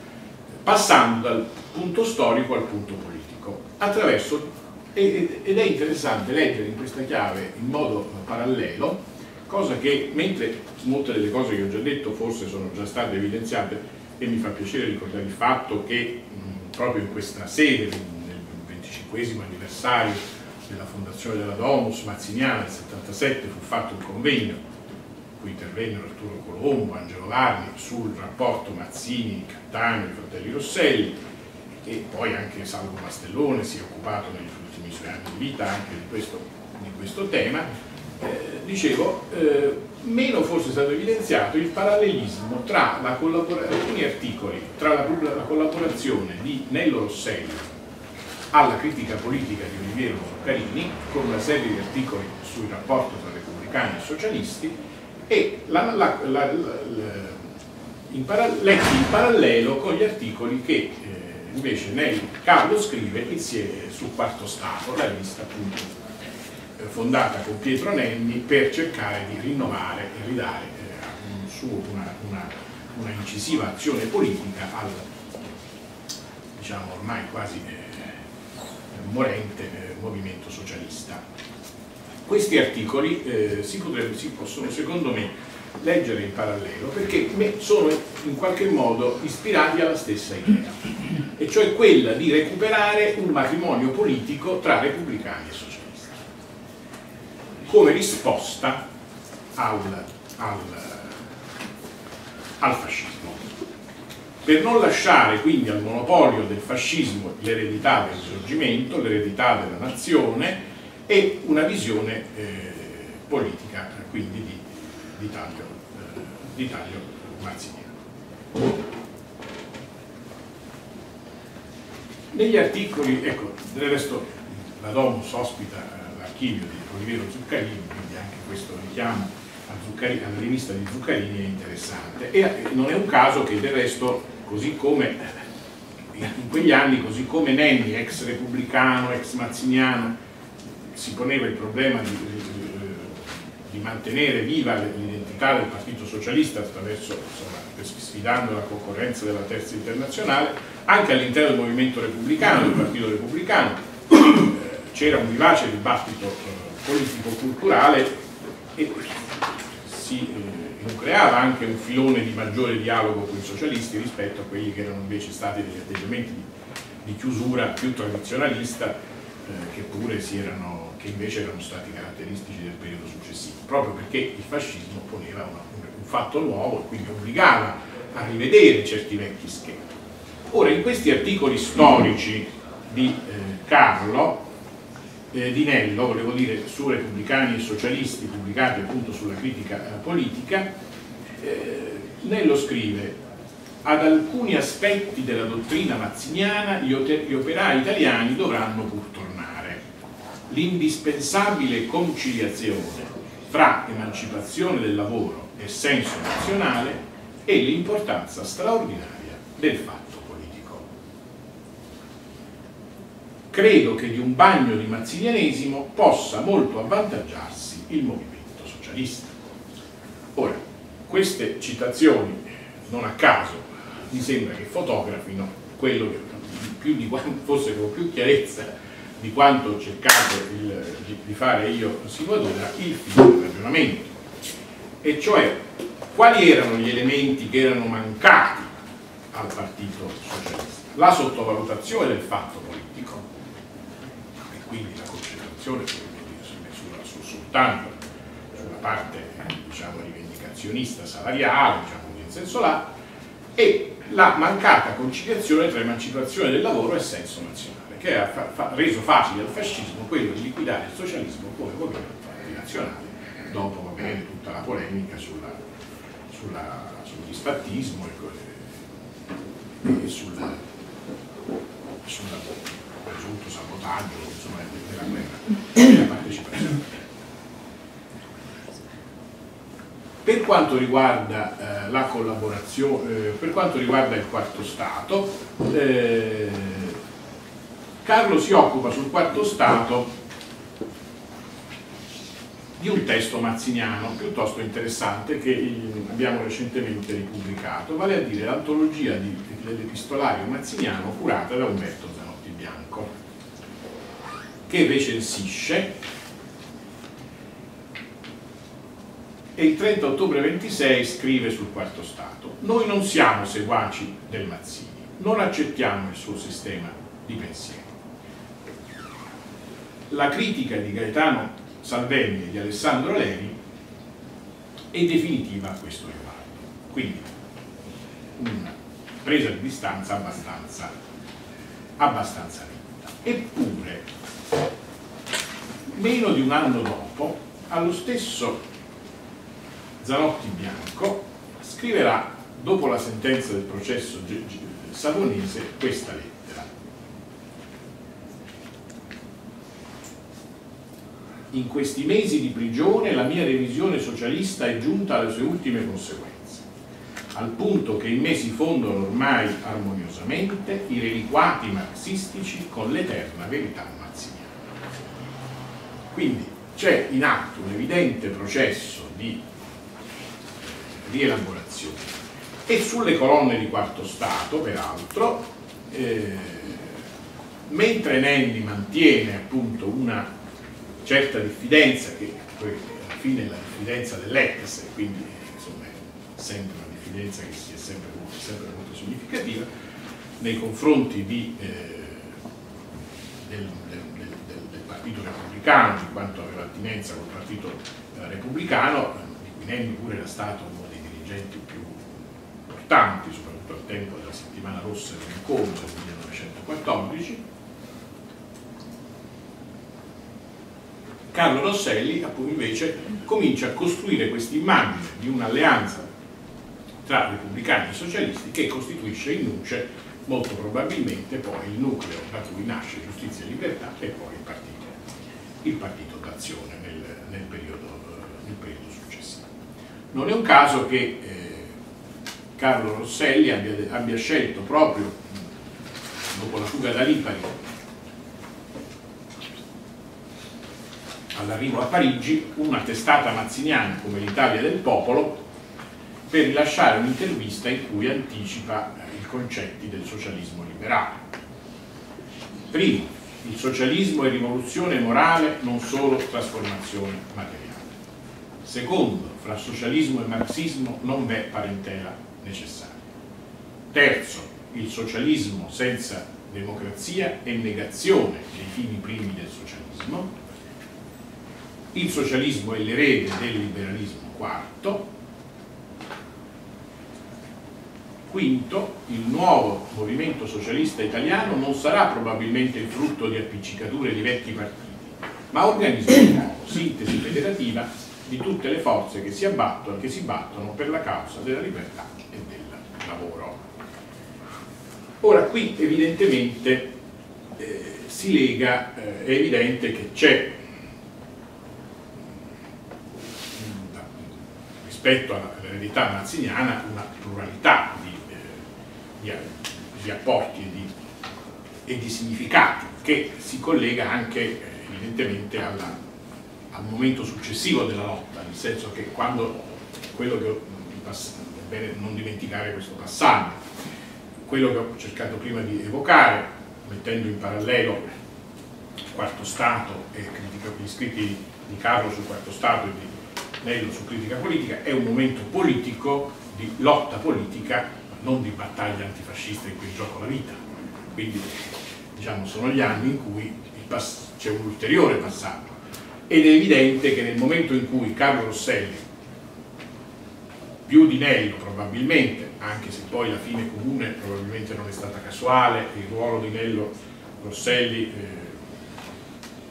passando dal punto storico al punto politico, attraverso, ed è interessante leggere in questa chiave in modo parallelo, cosa che mentre molte delle cose che ho già detto forse sono già state evidenziate e mi fa piacere ricordare il fatto che mh, proprio in questa sede, 25 anniversario della fondazione della Domus Mazziniana nel 77 fu fatto un convegno in cui intervennero Arturo Colombo, Angelo Varni sul rapporto Mazzini-Cattaneo e Fratelli Rosselli e poi anche Salvo Mastellone si è occupato negli ultimi suoi anni di vita anche di questo, di questo tema. Eh, dicevo, eh, meno forse è stato evidenziato il parallelismo tra alcuni articoli, tra la, la collaborazione di Nello Rosselli alla critica politica di Oliviero Zuccarini con una serie di articoli sul rapporto tra repubblicani e socialisti e la, la, la, in letti in parallelo con gli articoli che eh, invece nel Carlo scrive insieme sul Quarto Stato, la rivista appunto eh, fondata con Pietro Nenni per cercare di rinnovare e ridare eh, un suo, una, una, una, incisiva azione politica al diciamo ormai quasi eh, morente eh, movimento socialista. Questi articoli eh, si, potrebbe, si possono secondo me leggere in parallelo perché sono in qualche modo ispirati alla stessa idea e cioè quella di recuperare un matrimonio politico tra repubblicani e socialisti come risposta al, al, al fascismo. Per non lasciare quindi al monopolio del fascismo l'eredità del risorgimento, l'eredità della nazione e una visione eh, politica quindi di, di taglio, eh, di taglio marziniano. Negli articoli, ecco, del resto la Domus ospita eh, l'archivio di Oliviero Zuccarini, quindi anche questo richiamo alla rivista di Zuccarini è interessante e non è un caso che del resto così come in quegli anni, così come Nenni, ex repubblicano, ex mazziniano, si poneva il problema di, di mantenere viva l'identità del Partito Socialista attraverso, insomma, sfidando la concorrenza della terza internazionale, anche all'interno del movimento repubblicano, del Partito Repubblicano, eh, c'era un vivace dibattito eh, politico-culturale e si eh, nucleava anche un filone di maggiore dialogo con i socialisti rispetto a quelli che erano invece stati degli atteggiamenti di, chiusura più tradizionalista eh, che pure si erano che invece erano stati caratteristici del periodo successivo, proprio perché il fascismo poneva una, un fatto nuovo e quindi obbligava a rivedere certi vecchi schemi. Ora, in questi articoli storici di eh, Carlo, eh, di Nello, volevo dire, su repubblicani e socialisti, pubblicati appunto sulla critica eh, politica, eh, Nello scrive ad alcuni aspetti della dottrina mazziniana gli, gli operai italiani dovranno pur l'indispensabile conciliazione fra emancipazione del lavoro e senso nazionale e l'importanza straordinaria del fatto politico. Credo che di un bagno di mazzinianesimo possa molto avvantaggiarsi il movimento socialista. Ora, queste citazioni, non a caso, mi sembra che fotografino quello che più di quanto fosse con più chiarezza di quanto ho cercato il, di, di, fare io sino ad ora, il filo del ragionamento. E cioè, quali erano gli elementi che erano mancati al Partito Socialista? La sottovalutazione del fatto politico, e quindi la concentrazione sulla, su, soltanto sulla parte diciamo, rivendicazionista salariale, diciamo in senso là, e la mancata conciliazione tra emancipazione del lavoro e senso nazionale che ha fa fa reso facile al fascismo quello di liquidare il socialismo come governo nazionale, dopo va bene tutta la polemica sulla, sulla, sul disfattismo e, e sul, sul presunto sabotaggio insomma, della guerra e partecipazione. Per quanto riguarda eh, la collaborazione, eh, per quanto riguarda il quarto Stato, eh, Carlo si occupa sul quarto stato di un testo mazziniano piuttosto interessante che abbiamo recentemente ripubblicato, vale a dire l'antologia dell'epistolario mazziniano curata da Umberto Zanotti Bianco, che recensisce e il 30 ottobre 26 scrive sul quarto stato. Noi non siamo seguaci del Mazzini, non accettiamo il suo sistema di pensiero la critica di Gaetano Salvemini e di Alessandro Levi è definitiva a questo riguardo. Quindi una presa di distanza abbastanza, abbastanza netta. Eppure, meno di un anno dopo, allo stesso Zanotti Bianco scriverà, dopo la sentenza del processo savonese, questa lettera in questi mesi di prigione la mia revisione socialista è giunta alle sue ultime conseguenze, al punto che in me si fondono ormai armoniosamente i reliquati marxistici con l'eterna verità mazziniana. Quindi c'è in atto un evidente processo di rielaborazione e sulle colonne di quarto stato, peraltro, eh, mentre Nenni mantiene appunto una certa diffidenza che poi alla fine è la diffidenza dell'ex e quindi insomma è sempre una diffidenza che si è sempre, sempre molto significativa nei confronti di, eh, del, del, del, del, Partito Repubblicano in quanto aveva attinenza col Partito eh, Repubblicano di cui Nenni pure era stato uno dei dirigenti più importanti soprattutto al tempo della settimana rossa dell'incontro del 1914 Carlo Rosselli appunto invece comincia a costruire questa immagine di un'alleanza tra repubblicani e socialisti che costituisce in nuce molto probabilmente poi il nucleo da cui nasce giustizia e libertà e poi il partito, il partito d'azione nel, nel, periodo, nel, periodo, successivo. Non è un caso che eh, Carlo Rosselli abbia, abbia scelto proprio dopo la fuga da Lipari all'arrivo a Parigi una testata mazziniana come l'Italia del Popolo per rilasciare un'intervista in cui anticipa eh, i concetti del socialismo liberale. Primo, il socialismo è rivoluzione morale, non solo trasformazione materiale. Secondo, fra socialismo e marxismo non v'è parentela necessaria. Terzo, il socialismo senza democrazia è negazione dei fini primi del socialismo. Il socialismo è l'erede del liberalismo quarto. Quinto, il nuovo movimento socialista italiano non sarà probabilmente il frutto di appiccicature di vecchi partiti, ma organismo nuovo, sintesi federativa di tutte le forze che si abbattono, che si battono per la causa della libertà e del lavoro. Ora qui evidentemente eh, si lega, eh, è evidente che c'è rispetto all'eredità mazziniana una pluralità di, eh, di, di apporti e di, e di, significati che si collega anche eh, evidentemente alla, al momento successivo della lotta, nel senso che quando quello che è bene non dimenticare questo passaggio, quello che ho cercato prima di evocare, mettendo in parallelo il quarto Stato e gli scritti di Carlo sul quarto Stato e di Nello su critica politica, è un momento politico di lotta politica, non di battaglia antifascista in cui gioco la vita. Quindi diciamo, sono gli anni in cui c'è un ulteriore passaggio. Ed è evidente che nel momento in cui Carlo Rosselli, più di Nello probabilmente, anche se poi la fine comune probabilmente non è stata casuale, il ruolo di Nello Rosselli eh,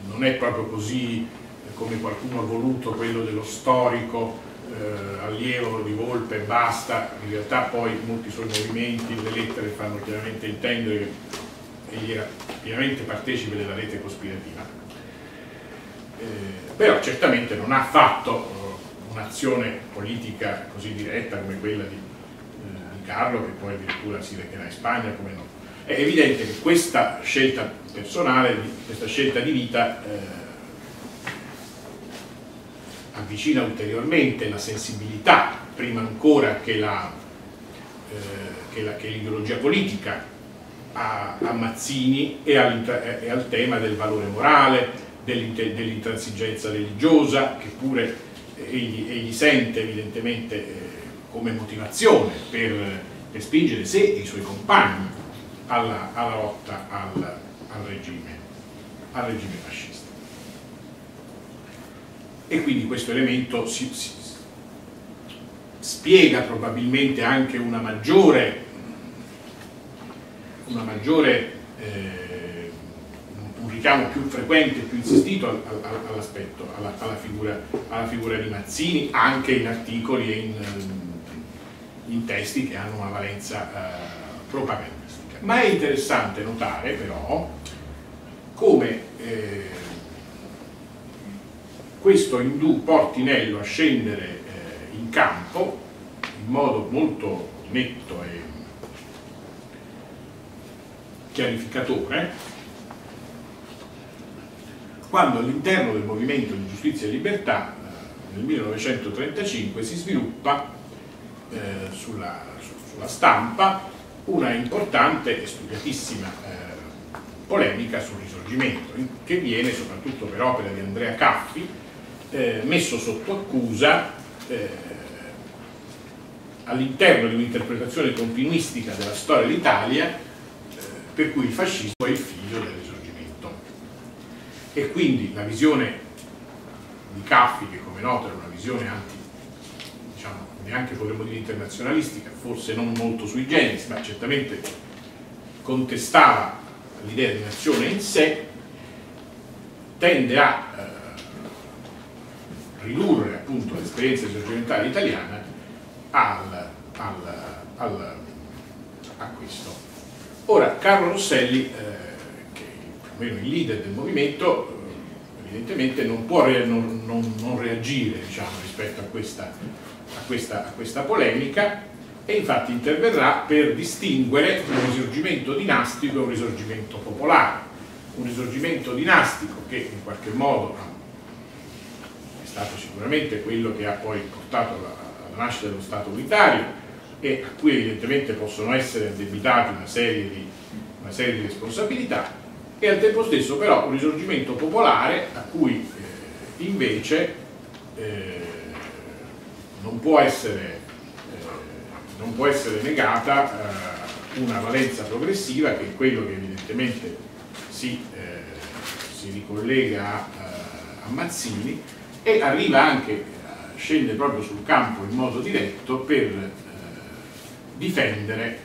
non è proprio così come qualcuno ha voluto quello dello storico eh, allievo di Volpe e basta, in realtà poi molti suoi movimenti, le lettere fanno chiaramente intendere che egli era pienamente partecipe della rete cospirativa. Eh, però certamente non ha fatto eh, un'azione politica così diretta come quella di, eh, di Carlo, che poi addirittura si recherà in Spagna, come no. È evidente che questa scelta personale, questa scelta di vita eh, avvicina ulteriormente la sensibilità, prima ancora che l'ideologia eh, politica, a, a, Mazzini e, e, al tema del valore morale, dell'intransigenza religiosa, che pure egli, egli sente evidentemente eh, come motivazione per, per, spingere sé e i suoi compagni alla, alla lotta al, al, al regime fascista e quindi questo elemento si, si, spiega probabilmente anche una maggiore, una maggiore eh, un richiamo più frequente, più insistito al, al, all'aspetto, alla, alla, figura, alla, figura, di Mazzini, anche in articoli e in, in testi che hanno una valenza eh, propagandistica. Ma è interessante notare però come eh, questo indù porti Nello a scendere eh, in campo in modo molto netto e chiarificatore quando all'interno del movimento di giustizia e libertà eh, nel 1935 si sviluppa eh, sulla, su, sulla, stampa una importante e studiatissima eh, polemica sul risorgimento che viene soprattutto per opera di Andrea Caffi eh, messo sotto accusa eh, all'interno di un'interpretazione continuistica della storia d'Italia eh, per cui il fascismo è il figlio del risorgimento. E quindi la visione di Caffi, che come noto era una visione anti, diciamo, neanche potremmo dire internazionalistica, forse non molto sui generis, ma certamente contestava l'idea di nazione in sé, tende a eh, ridurre appunto l'esperienza risorgimentale italiana al, al, al, a questo. Ora, Carlo Rosselli, eh, che è più o meno il leader del movimento, eh, evidentemente non può re, non, non, non reagire diciamo, rispetto a questa, a, questa, a questa polemica e infatti interverrà per distinguere un risorgimento dinastico e un risorgimento popolare. Un risorgimento dinastico che in qualche modo stato sicuramente quello che ha poi portato alla, nascita dello Stato unitario e a cui evidentemente possono essere addebitati una serie di, una serie di responsabilità e al tempo stesso però un risorgimento popolare a cui eh, invece eh, non, può essere, eh, non, può essere, negata eh, una valenza progressiva che è quello che evidentemente si, eh, si ricollega a, a, Mazzini e arriva anche, scende proprio sul campo in modo diretto per difendere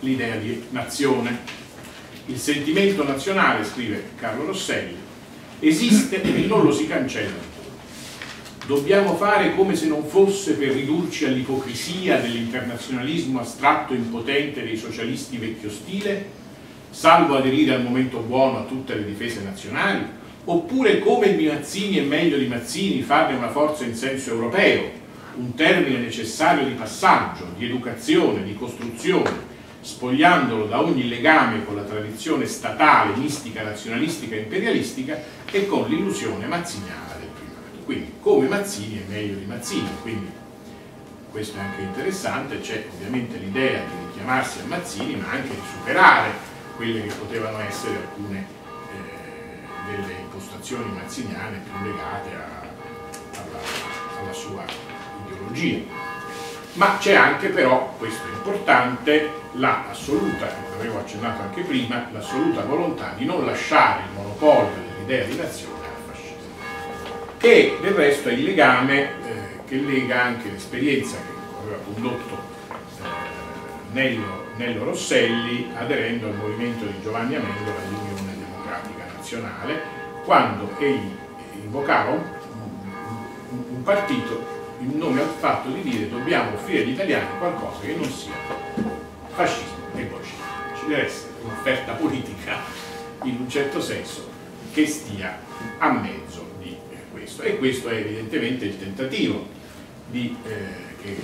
l'idea di nazione il sentimento nazionale, scrive Carlo Rosselli, esiste e non lo si cancella. Dobbiamo fare come se non fosse per ridurci all'ipocrisia dell'internazionalismo astratto e impotente dei socialisti vecchio stile, salvo aderire al momento buono a tutte le difese nazionali, oppure come Mazzini è meglio di Mazzini farne una forza in senso europeo, un termine necessario di passaggio, di educazione, di costruzione, spogliandolo da ogni legame con la tradizione statale, mistica, nazionalistica e imperialistica e con l'illusione mazziniana del primato. Quindi come Mazzini è meglio di Mazzini, quindi questo è anche interessante, c'è ovviamente l'idea di richiamarsi a Mazzini ma anche di superare quelle che potevano essere alcune eh, delle impostazioni mazziniane più legate a, alla, alla sua ideologia. Ma c'è anche però, questo è importante, l'assoluta, come avevo accennato anche prima, l'assoluta volontà di non lasciare il monopolio dell'idea di nazione al fascismo, che del resto è il legame eh, che lega anche l'esperienza che aveva condotto eh, Nello, Nello, Rosselli aderendo al movimento di Giovanni Amendola dell'Unione Democratica Nazionale, quando egli invocava un, un, un partito in nome al fatto di dire dobbiamo offrire agli italiani qualcosa che non sia fascismo e bolscevismo. Ci deve essere un'offerta politica in un certo senso che stia a mezzo di questo e questo è evidentemente il tentativo di, eh, che,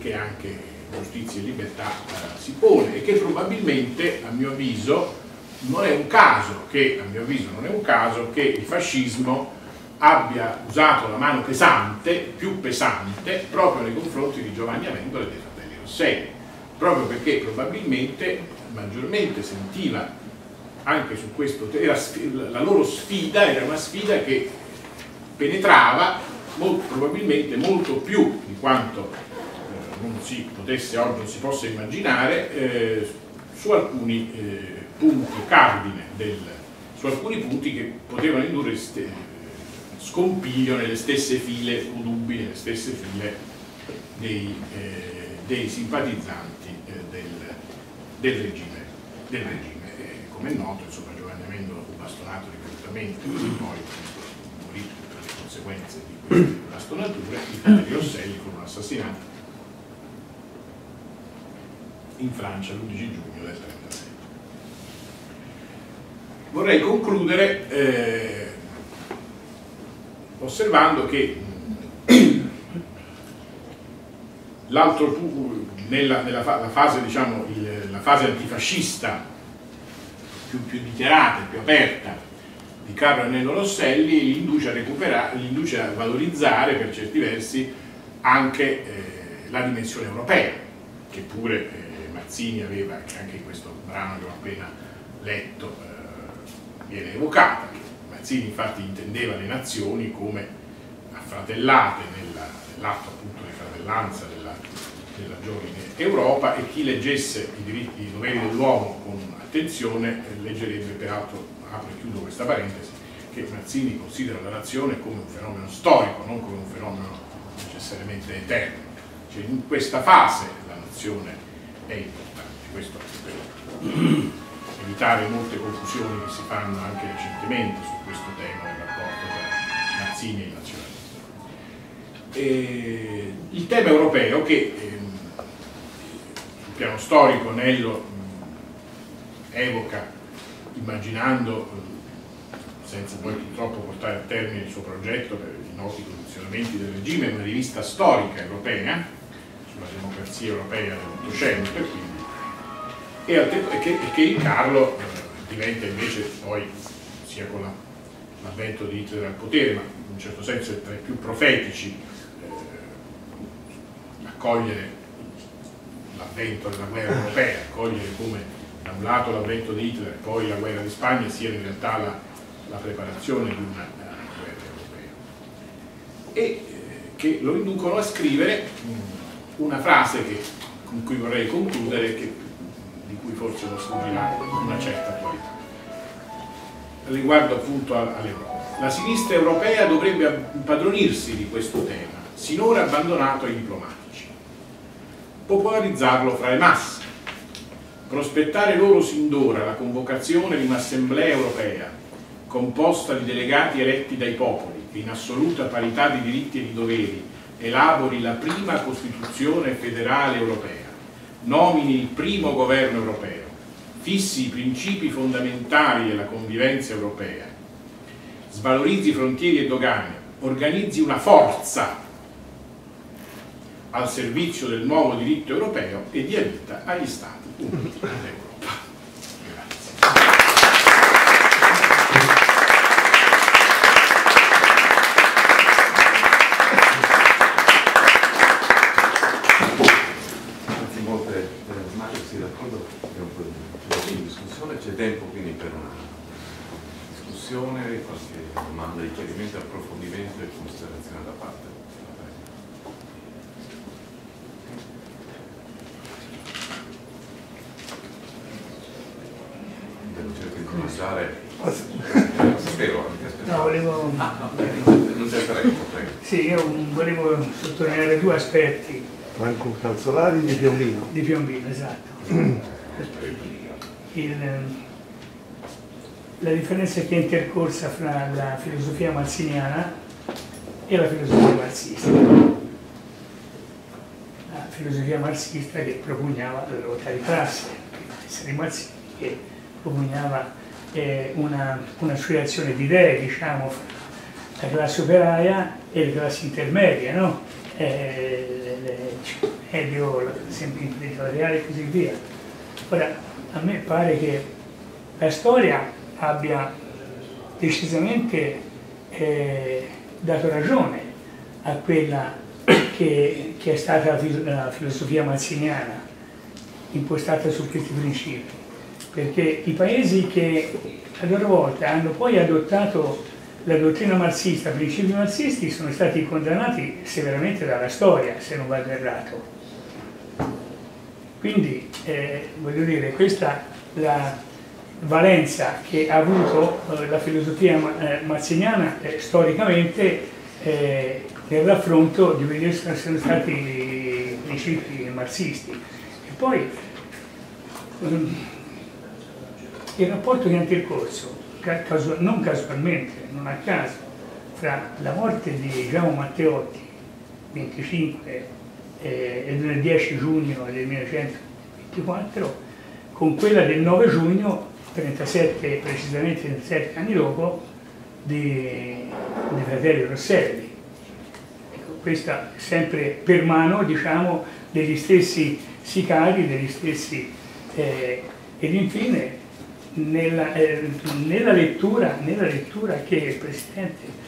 che, anche giustizia e libertà eh, si pone e che probabilmente a mio avviso non è un caso che a mio avviso non è un caso che il fascismo abbia usato la mano pesante, più pesante, proprio nei confronti di Giovanni Amendola e dei fratelli Rosselli, proprio perché probabilmente maggiormente sentiva anche su questo, era, la loro sfida era una sfida che penetrava molto, probabilmente molto più di quanto eh, non si potesse oggi, non si possa immaginare, eh, su alcuni eh, punti cardine del, su alcuni punti che potevano indurre scompiglio nelle stesse file udubili, nelle stesse file dei, eh, dei simpatizzanti eh, del, del, regime. Del regime. come è noto, insomma, Giovanni Amendola fu bastonato ripetutamente, poi morì per le conseguenze di queste bastonature, i fratelli Rosselli furono assassinati in Francia l'11 giugno del 1936. Vorrei concludere eh, osservando che l'altro nella, nella fa, fase, diciamo, il, la fase antifascista più, più dichiarata, più aperta di Carlo Annello Rosselli li induce a, a valorizzare per certi versi anche eh, la dimensione europea, che pure eh, Mazzini aveva, che anche in questo brano che ho appena letto viene evocata, Mazzini infatti intendeva le nazioni come affratellate nell'atto appunto di fratellanza della, della, giovane Europa e chi leggesse i diritti i doveri dell'uomo con attenzione eh, leggerebbe peraltro, apro e chiudo questa parentesi, che Mazzini considera la nazione come un fenomeno storico, non come un fenomeno necessariamente eterno. Cioè in questa fase la nazione è importante, questo per evitare molte confusioni che si fanno anche recentemente su questo tema del rapporto tra Mazzini e nazionalismo. Il tema europeo che ehm, sul piano storico Nello evoca immaginando senza poi purtroppo portare a termine il suo progetto per i noti condizionamenti del regime, una rivista storica europea sulla democrazia europea dell'Ottocento e quindi e, che, e che il Carlo diventa invece poi sia con la l'avvento di Hitler al potere, ma in un certo senso è tra i più profetici eh, accogliere l'avvento della guerra europea, accogliere come da un lato l'avvento di Hitler e poi la guerra di Spagna sia in realtà la, la preparazione di una, una guerra europea. E eh, che lo inducono a scrivere mh, una frase che, con cui vorrei concludere, che, di cui forse non sfuggirà una certa attualità riguardo appunto all'Europa. La sinistra europea dovrebbe impadronirsi di questo tema, sinora abbandonato ai diplomatici, popolarizzarlo fra le masse, prospettare loro sin d'ora la convocazione di un'assemblea europea composta di delegati eletti dai popoli, che in assoluta parità di diritti e di doveri elabori la prima Costituzione federale europea, nomini il primo governo europeo, fissi i principi fondamentali della convivenza europea, svalorizzi frontiere e dogane, organizzi una forza al servizio del nuovo diritto europeo e dia vita agli Stati Uniti d'Europa. Anzi, molte, eh, Mario si d'accordo che è un po' di discussione, c'è tempo quindi per una qualche domanda di chiarimento, approfondimento e considerazione da parte. Devo cercare di cominciare. Spero anche. No, volevo, Ah, no, non c'è prego, prego. sì, io volevo sottolineare due aspetti Franco Calzolari di Piombino. di Piombino, esatto. Il, la differenza che è intercorsa fra la filosofia marziniana e la filosofia marxista. La filosofia marxista che propugnava la lotta di classe, essere marxisti che propugnava eh, una, un'associazione di idee, diciamo, fra la classe operaia e le classi intermedie, no? Eh, le- medio, sempre imprenditoriale e così via. Ora, a me pare che la storia abbia decisamente eh, dato ragione a quella che, che è stata la, fil- la filosofia mazziniana impostata su questi principi, perché i paesi che a loro volta hanno poi adottato la dottrina marxista, principi marxisti, sono stati condannati severamente dalla storia, se non vado errato. Quindi, eh, voglio dire, questa la valenza che ha avuto eh, la filosofia ma- eh, mazziniana eh, storicamente nel raffronto di quelli che sono stati i principi marxisti. E poi ehm, il rapporto che ha intercorso, non casualmente, non a caso, fra la morte di Giacomo Matteotti, 25 eh, e del 10 giugno del 1924, con quella del 9 giugno, 37, precisamente 37 anni dopo, di, dei fratelli Rosselli. Ecco, questa sempre per mano, diciamo, degli stessi sicari, degli stessi... eh, ed infine nella, eh, nella lettura, nella lettura che il Presidente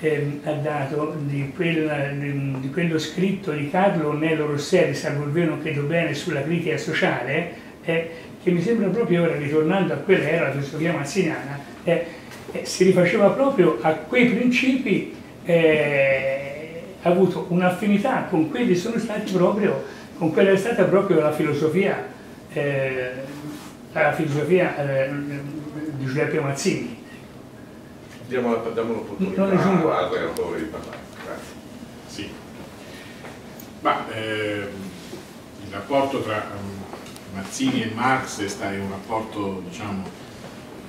ehm, ha dato di, quella- di- di quello scritto di Carlo Nello Rosselli, salvo il vero non credo bene, sulla critica sociale, eh, che mi sembra proprio ora, ritornando a quella che era la filosofia mazziniana, eh, eh, si rifaceva proprio a quei principi, eh, ha avuto un'affinità con quelli che sono stati proprio, con quella che è stata proprio la filosofia, eh, la filosofia eh, di Giuseppe Mazzini. Diamo, l'opportunità altro. relatore di parlare. Grazie. Sì. Ma ehm, il rapporto tra ehm, Mazzini e Marx è sta- è un rapporto diciamo,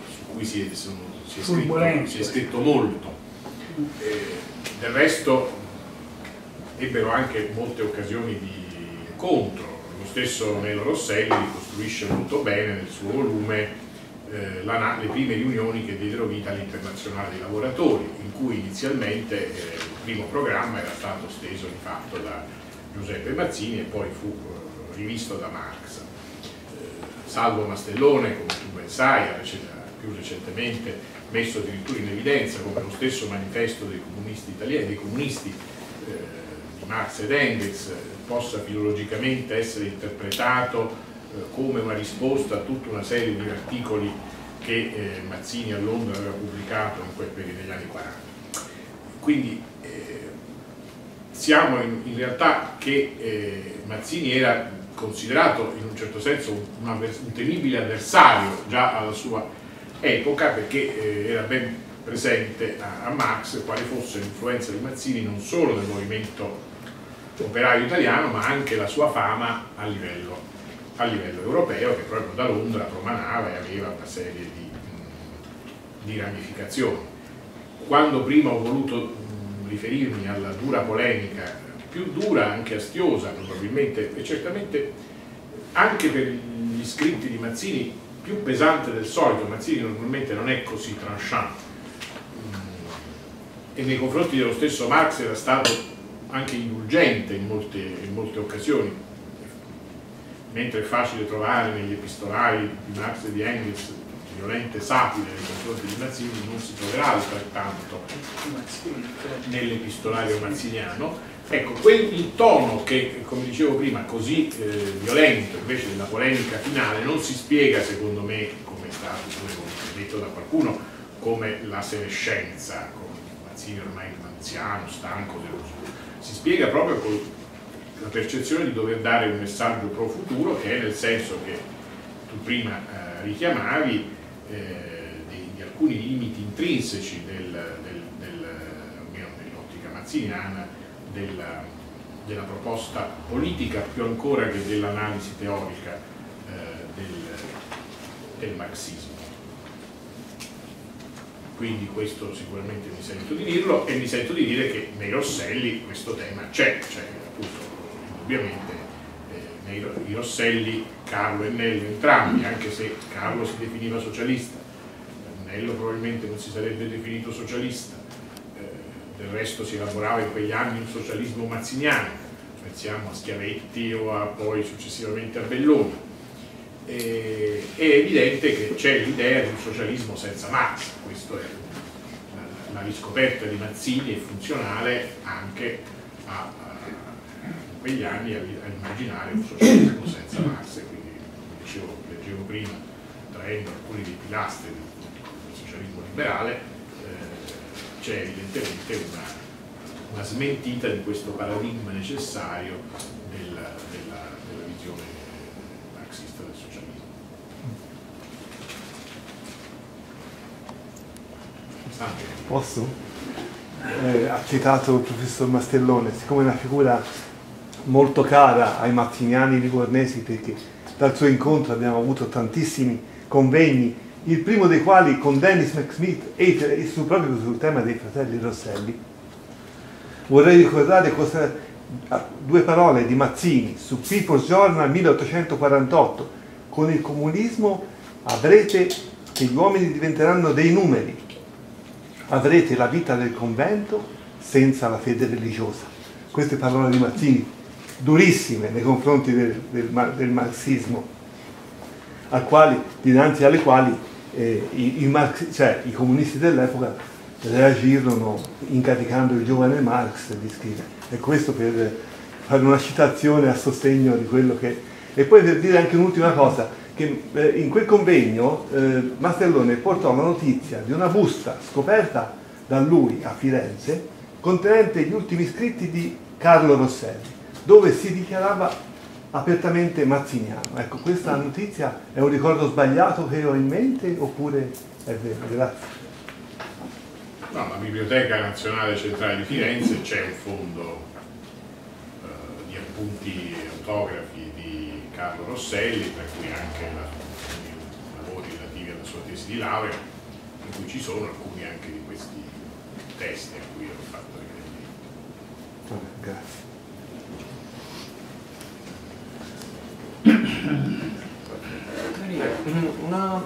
su cui si è, sono- si è scritto, si è scritto molto. Eh, del resto ebbero anche molte occasioni di incontro. Lo stesso Nelo Rosselli ricostruisce molto bene nel suo volume eh, la le prime riunioni che diedero vita all'Internazionale dei lavoratori, in cui inizialmente eh, il primo programma era stato steso di fatto da Giuseppe Mazzini e poi fu eh, rivisto da Marx. Salvo Mastellone, come tu ben sai, ha più recentemente messo addirittura in evidenza come lo stesso manifesto dei comunisti italiani, dei comunisti eh, di Marx ed Engels possa filologicamente essere interpretato eh, come una risposta a tutta una serie di articoli che eh, Mazzini a Londra aveva pubblicato in quel periodo degli anni 40. Quindi eh, siamo in, in, realtà che eh, Mazzini era considerato in un certo senso un, un temibile avversario già alla sua epoca perché eh, era ben presente a, a Marx quale fosse l'influenza di Mazzini non solo nel movimento operaio italiano ma anche la sua fama a livello, a livello europeo che proprio da Londra promanava e aveva una serie di, di ramificazioni. Quando prima ho voluto riferirmi alla dura polemica, più dura anche astiosa probabilmente e certamente anche per gli scritti di Mazzini più pesante del solito, Mazzini normalmente non è così tranchant. E nei confronti dello stesso Marx era stato anche indulgente in molte, in molte occasioni. Mentre è facile trovare negli epistolari di Marx e di Engels violente satire nei confronti di Mazzini non si troverà altrettanto nell'epistolario mazziniano ecco, quel, il tono che come dicevo prima così eh, violento invece della polemica finale non si spiega secondo me come è stato detto da qualcuno come la senescenza come Mazzini ormai anziano, stanco, deluso si spiega proprio con la percezione di dover dare un messaggio pro futuro che è nel senso che tu prima eh, richiamavi eh, di, di, alcuni limiti intrinseci del, del, del, almeno nell'ottica mazziniana della, della, proposta politica più ancora che dell'analisi teorica eh, del, del marxismo. Quindi questo sicuramente mi sento di dirlo e mi sento di dire che nei Rosselli questo tema c'è, cioè appunto indubbiamente eh, nei, i Rosselli Carlo e Nello entrambi, anche se Carlo si definiva socialista, Nello probabilmente non si sarebbe definito socialista, del resto si elaborava in quegli anni un socialismo mazziniano, pensiamo a Schiavetti o a, poi successivamente a Belloni. E, è evidente che c'è l'idea di un socialismo senza Marx, questa è la, la, riscoperta di Mazzini è funzionale anche a, a, in quegli anni a, a immaginare un socialismo senza Marx dicevo, leggevo prima, traendo alcuni dei pilastri del socialismo liberale, c'è evidentemente una, una, smentita di questo paradigma necessario della, della, della visione marxista del socialismo. Posso? Eh, ha citato il professor Mastellone, siccome è una figura molto cara ai mattiniani livornesi perché dal suo incontro abbiamo avuto tantissimi convegni, il primo dei quali con Dennis McSmith e su, proprio sul tema dei fratelli Rosselli. Vorrei ricordare cosa, due parole di Mazzini su People's Journal 1848. Con il comunismo avrete che gli uomini diventeranno dei numeri, avrete la vita del convento senza la fede religiosa. Queste parole di Mazzini durissime nei confronti del, del, del marxismo, quali, dinanzi alle quali eh, i, i, marx, cioè, i, comunisti dell'epoca reagirono incaricando il giovane Marx di scrivere. E questo per fare una citazione a sostegno di quello che... E poi per dire anche un'ultima cosa, che eh, in quel convegno eh, Mastellone portò la notizia di una busta scoperta da lui a Firenze contenente gli ultimi scritti di Carlo Rosselli dove si dichiarava apertamente mazziniano. Ecco, questa notizia è un ricordo sbagliato che ho in mente oppure è vero? Grazie. No, la Biblioteca Nazionale Centrale di Firenze c'è un fondo eh, di appunti autografi di Carlo Rosselli, per cui anche la, i lavori relativi alla sua tesi di laurea, in cui ci sono alcuni anche di questi testi a cui ho fatto riferimento. Grazie. Una,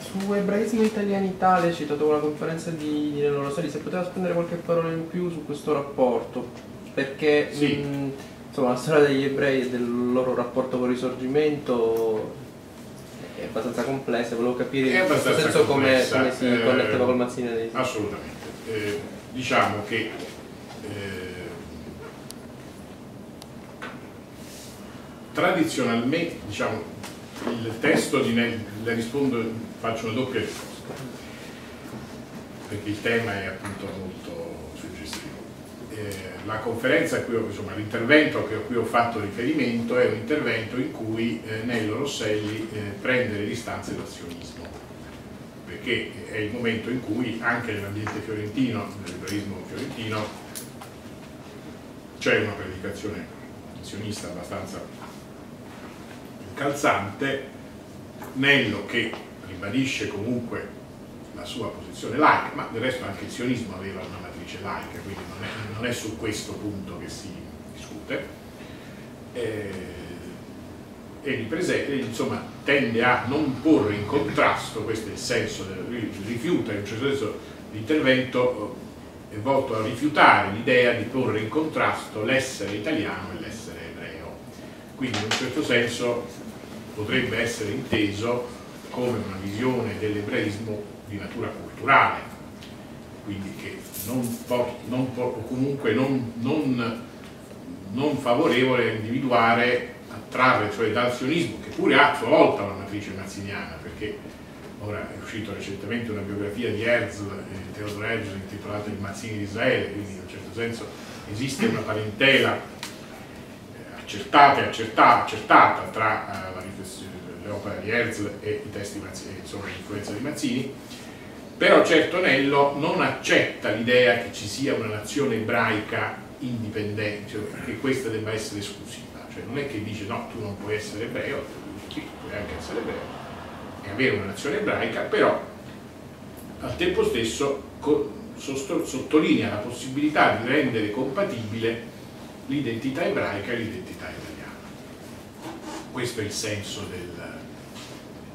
su ebraismo e italianità lei ha citato una conferenza di, di Nello Rosari, se poteva spendere qualche parola in più su questo rapporto, perché sì. mh, insomma, la storia degli ebrei e del loro rapporto con il risorgimento è abbastanza complessa, volevo capire in questo senso come, come si eh, connetteva col Mazzini Assolutamente. Eh, diciamo che eh, tradizionalmente, diciamo, il testo di ne- le rispondo, faccio una doppia risposta, perché il tema è appunto molto suggestivo. Eh, la conferenza l'intervento a cui ho fatto riferimento è un intervento in cui eh, Nello Rosselli eh, prende le distanze dal sionismo perché è il momento in cui anche nell'ambiente fiorentino, nel liberismo fiorentino, c'è una predicazione sionista abbastanza calzante, Nello che ribadisce comunque la sua posizione laica, ma del resto anche il sionismo aveva una matrice laica, quindi non è, non è su questo punto che si discute. Eh, e li prese- insomma, tende a non porre in contrasto, questo è il senso, del, rifiuta in un certo senso l'intervento eh, è volto a rifiutare l'idea di porre in contrasto l'essere italiano e l'essere ebreo. Quindi in un certo senso potrebbe essere inteso come una visione dell'ebraismo di natura culturale, quindi che non, por- non por- o comunque non, non- non favorevole a individuare a trarre cioè dal sionismo, che pure ha a sua volta una matrice mazziniana, perché ora è uscita recentemente una biografia di Herzl, eh, Theodor Herzl, intitolata Il Mazzini di Israele, quindi in un certo senso esiste una parentela eh, accertata e accertata, accertata tra eh, la opere di Herzl e i testi Mazzini, insomma l'influenza di Mazzini, però certo Nello non accetta l'idea che ci sia una nazione ebraica indipendente, cioè che questa debba essere esclusiva, cioè non è che dice no, tu non puoi essere ebreo, sì, puoi anche essere ebreo e avere una nazione ebraica, però al tempo stesso sottolinea la possibilità di rendere compatibile l'identità ebraica e l'identità italiana. Questo è il senso del,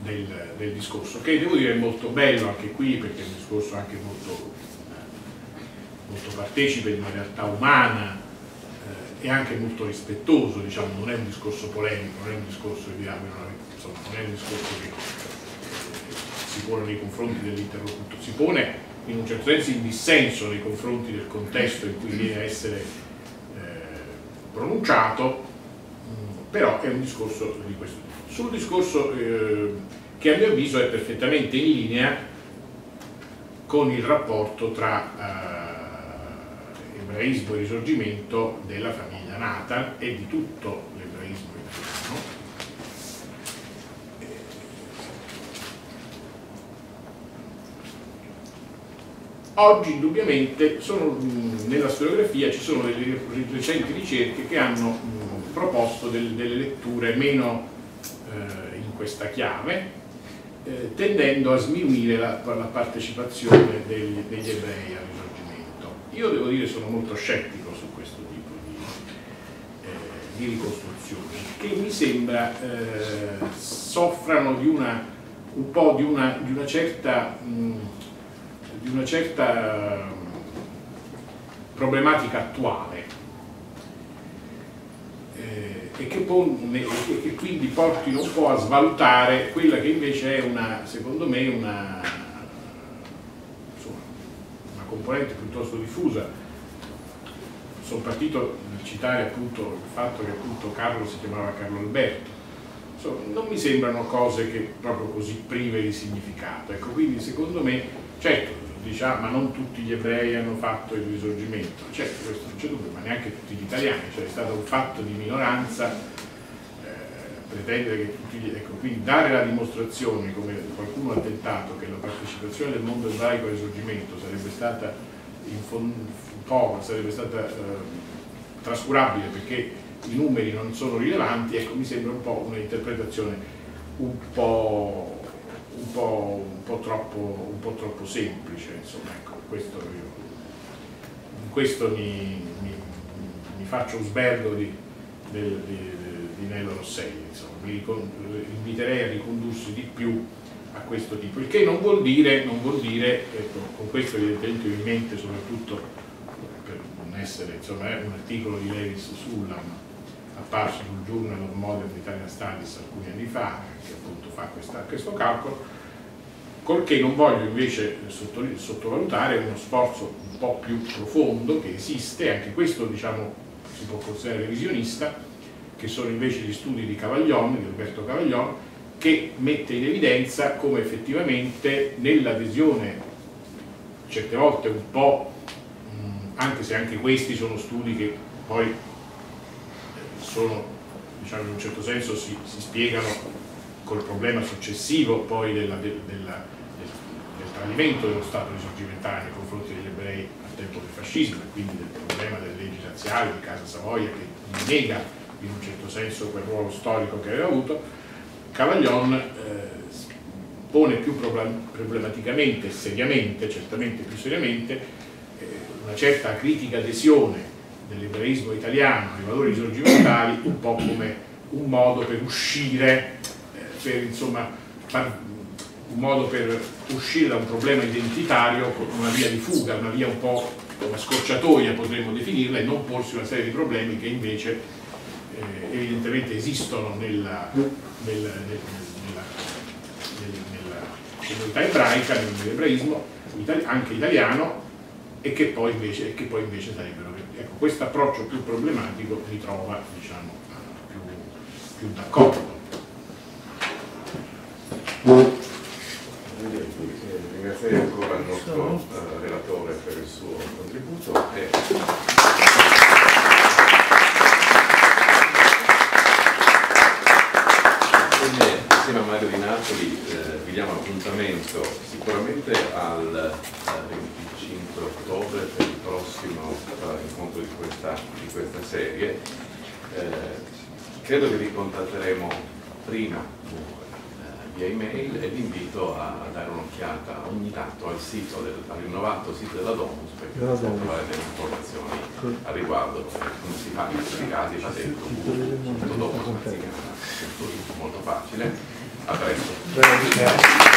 del, del discorso, che devo dire è molto bello anche qui perché è un discorso anche molto, molto partecipe di una realtà umana eh, e anche molto rispettoso, diciamo, non è un discorso polemico, non è un discorso che diamo, insomma, è un discorso che eh, si pone nei confronti dell'interlocutore, si pone in un certo senso in dissenso nei confronti del contesto in cui viene a essere eh, pronunciato, mh, però è un discorso di questo tipo. Sul discorso eh, che a mio avviso è perfettamente in linea con il rapporto tra eh, ebraismo e risorgimento della famiglia Nathan e di tutto l'ebraismo italiano. Oggi indubbiamente sono, mh, nella storiografia ci sono delle recenti ricerche che hanno mh, proposto del- delle letture meno eh, in questa chiave, eh, tendendo a sminuire la, la partecipazione degli, degli ebrei al risorgimento. Io devo dire sono molto scettico su questo tipo di, eh, di ricostruzioni, che mi sembra eh, soffrano di una, un po' di una, di una certa, mh, di una certa problematica attuale eh, e che, e che quindi portino un po' a svalutare quella che invece è una, secondo me, una, insomma, una componente piuttosto diffusa. Sono partito nel citare appunto il fatto che appunto Carlo si chiamava Carlo Alberto. Insomma, non mi sembrano cose che proprio così prive di significato. Ecco, quindi secondo me, certo, diciamo, ma non tutti gli ebrei hanno fatto il risorgimento, certo, questo non c'è dubbio, ma neanche tutti gli italiani, cioè è stato un fatto di minoranza eh, pretendere che tutti gli... Ecco, quindi dare la dimostrazione, come qualcuno ha tentato, che la partecipazione del mondo ebraico al risorgimento sarebbe stata poca, sarebbe stata eh, trascurabile perché i numeri non sono rilevanti, ecco, mi sembra un po' un'interpretazione un po' un po', un po', troppo, un po' troppo semplice, insomma, ecco, questo io, in questo mi, mi, mi faccio usbergo di, del- di, di Nello Rosselli, insomma, mi inviterei a ricondursi di più a questo tipo, il che non vuol dire, non vuol dire ecco, con questo evidentemente in mente soprattutto per non essere, insomma, è un articolo di Levis Sullam, apparso sul Journal of Modern Italian Studies alcuni anni fa, che appunto fa questa, questo calcolo, Colché non voglio invece sottovalutare uno sforzo un po' più profondo che esiste, anche questo diciamo, si può considerare revisionista, che sono invece gli studi di Cavaglion, di Roberto Cavaglion, che mette in evidenza come effettivamente nell'adesione, certe volte un po', anche se anche questi sono studi che poi sono, diciamo in un certo senso, si, si spiegano col problema successivo poi della, della tradimento dello Stato risorgimentale nei confronti degli ebrei al tempo del fascismo e quindi del problema delle leggi razziali di Casa Savoia che nega in un certo senso quel ruolo storico che aveva avuto, Cavaglion eh, pone più problematicamente, seriamente, certamente più seriamente, eh, una certa critica adesione dell'ebraismo italiano ai valori risorgimentali un po' come un modo per uscire, per insomma far un modo per uscire da un problema identitario con una via di fuga, una via un po' una scorciatoia potremmo definirla e non porsi una serie di problemi che invece eh, evidentemente esistono nella, nella, nella, nella comunità ebraica, nell'ebraismo anche italiano e che poi invece, che poi invece sarebbero. Ecco, questo approccio più problematico mi trova diciamo, più, più d'accordo ringrazierei ancora il nostro uh, relatore per il suo contributo e insieme, a Mario Di Napoli eh, vi diamo appuntamento sicuramente al uh, 25 ottobre per il prossimo uh, incontro di questa, di questa serie eh, credo che vi contatteremo prima via email e vi invito a, dare un'occhiata ogni tanto al sito, del, al rinnovato sito della Domus perché potete trovare delle informazioni a riguardo, come si fa in questi casi, dentro il www.domus, molto facile. A presto. Grazie.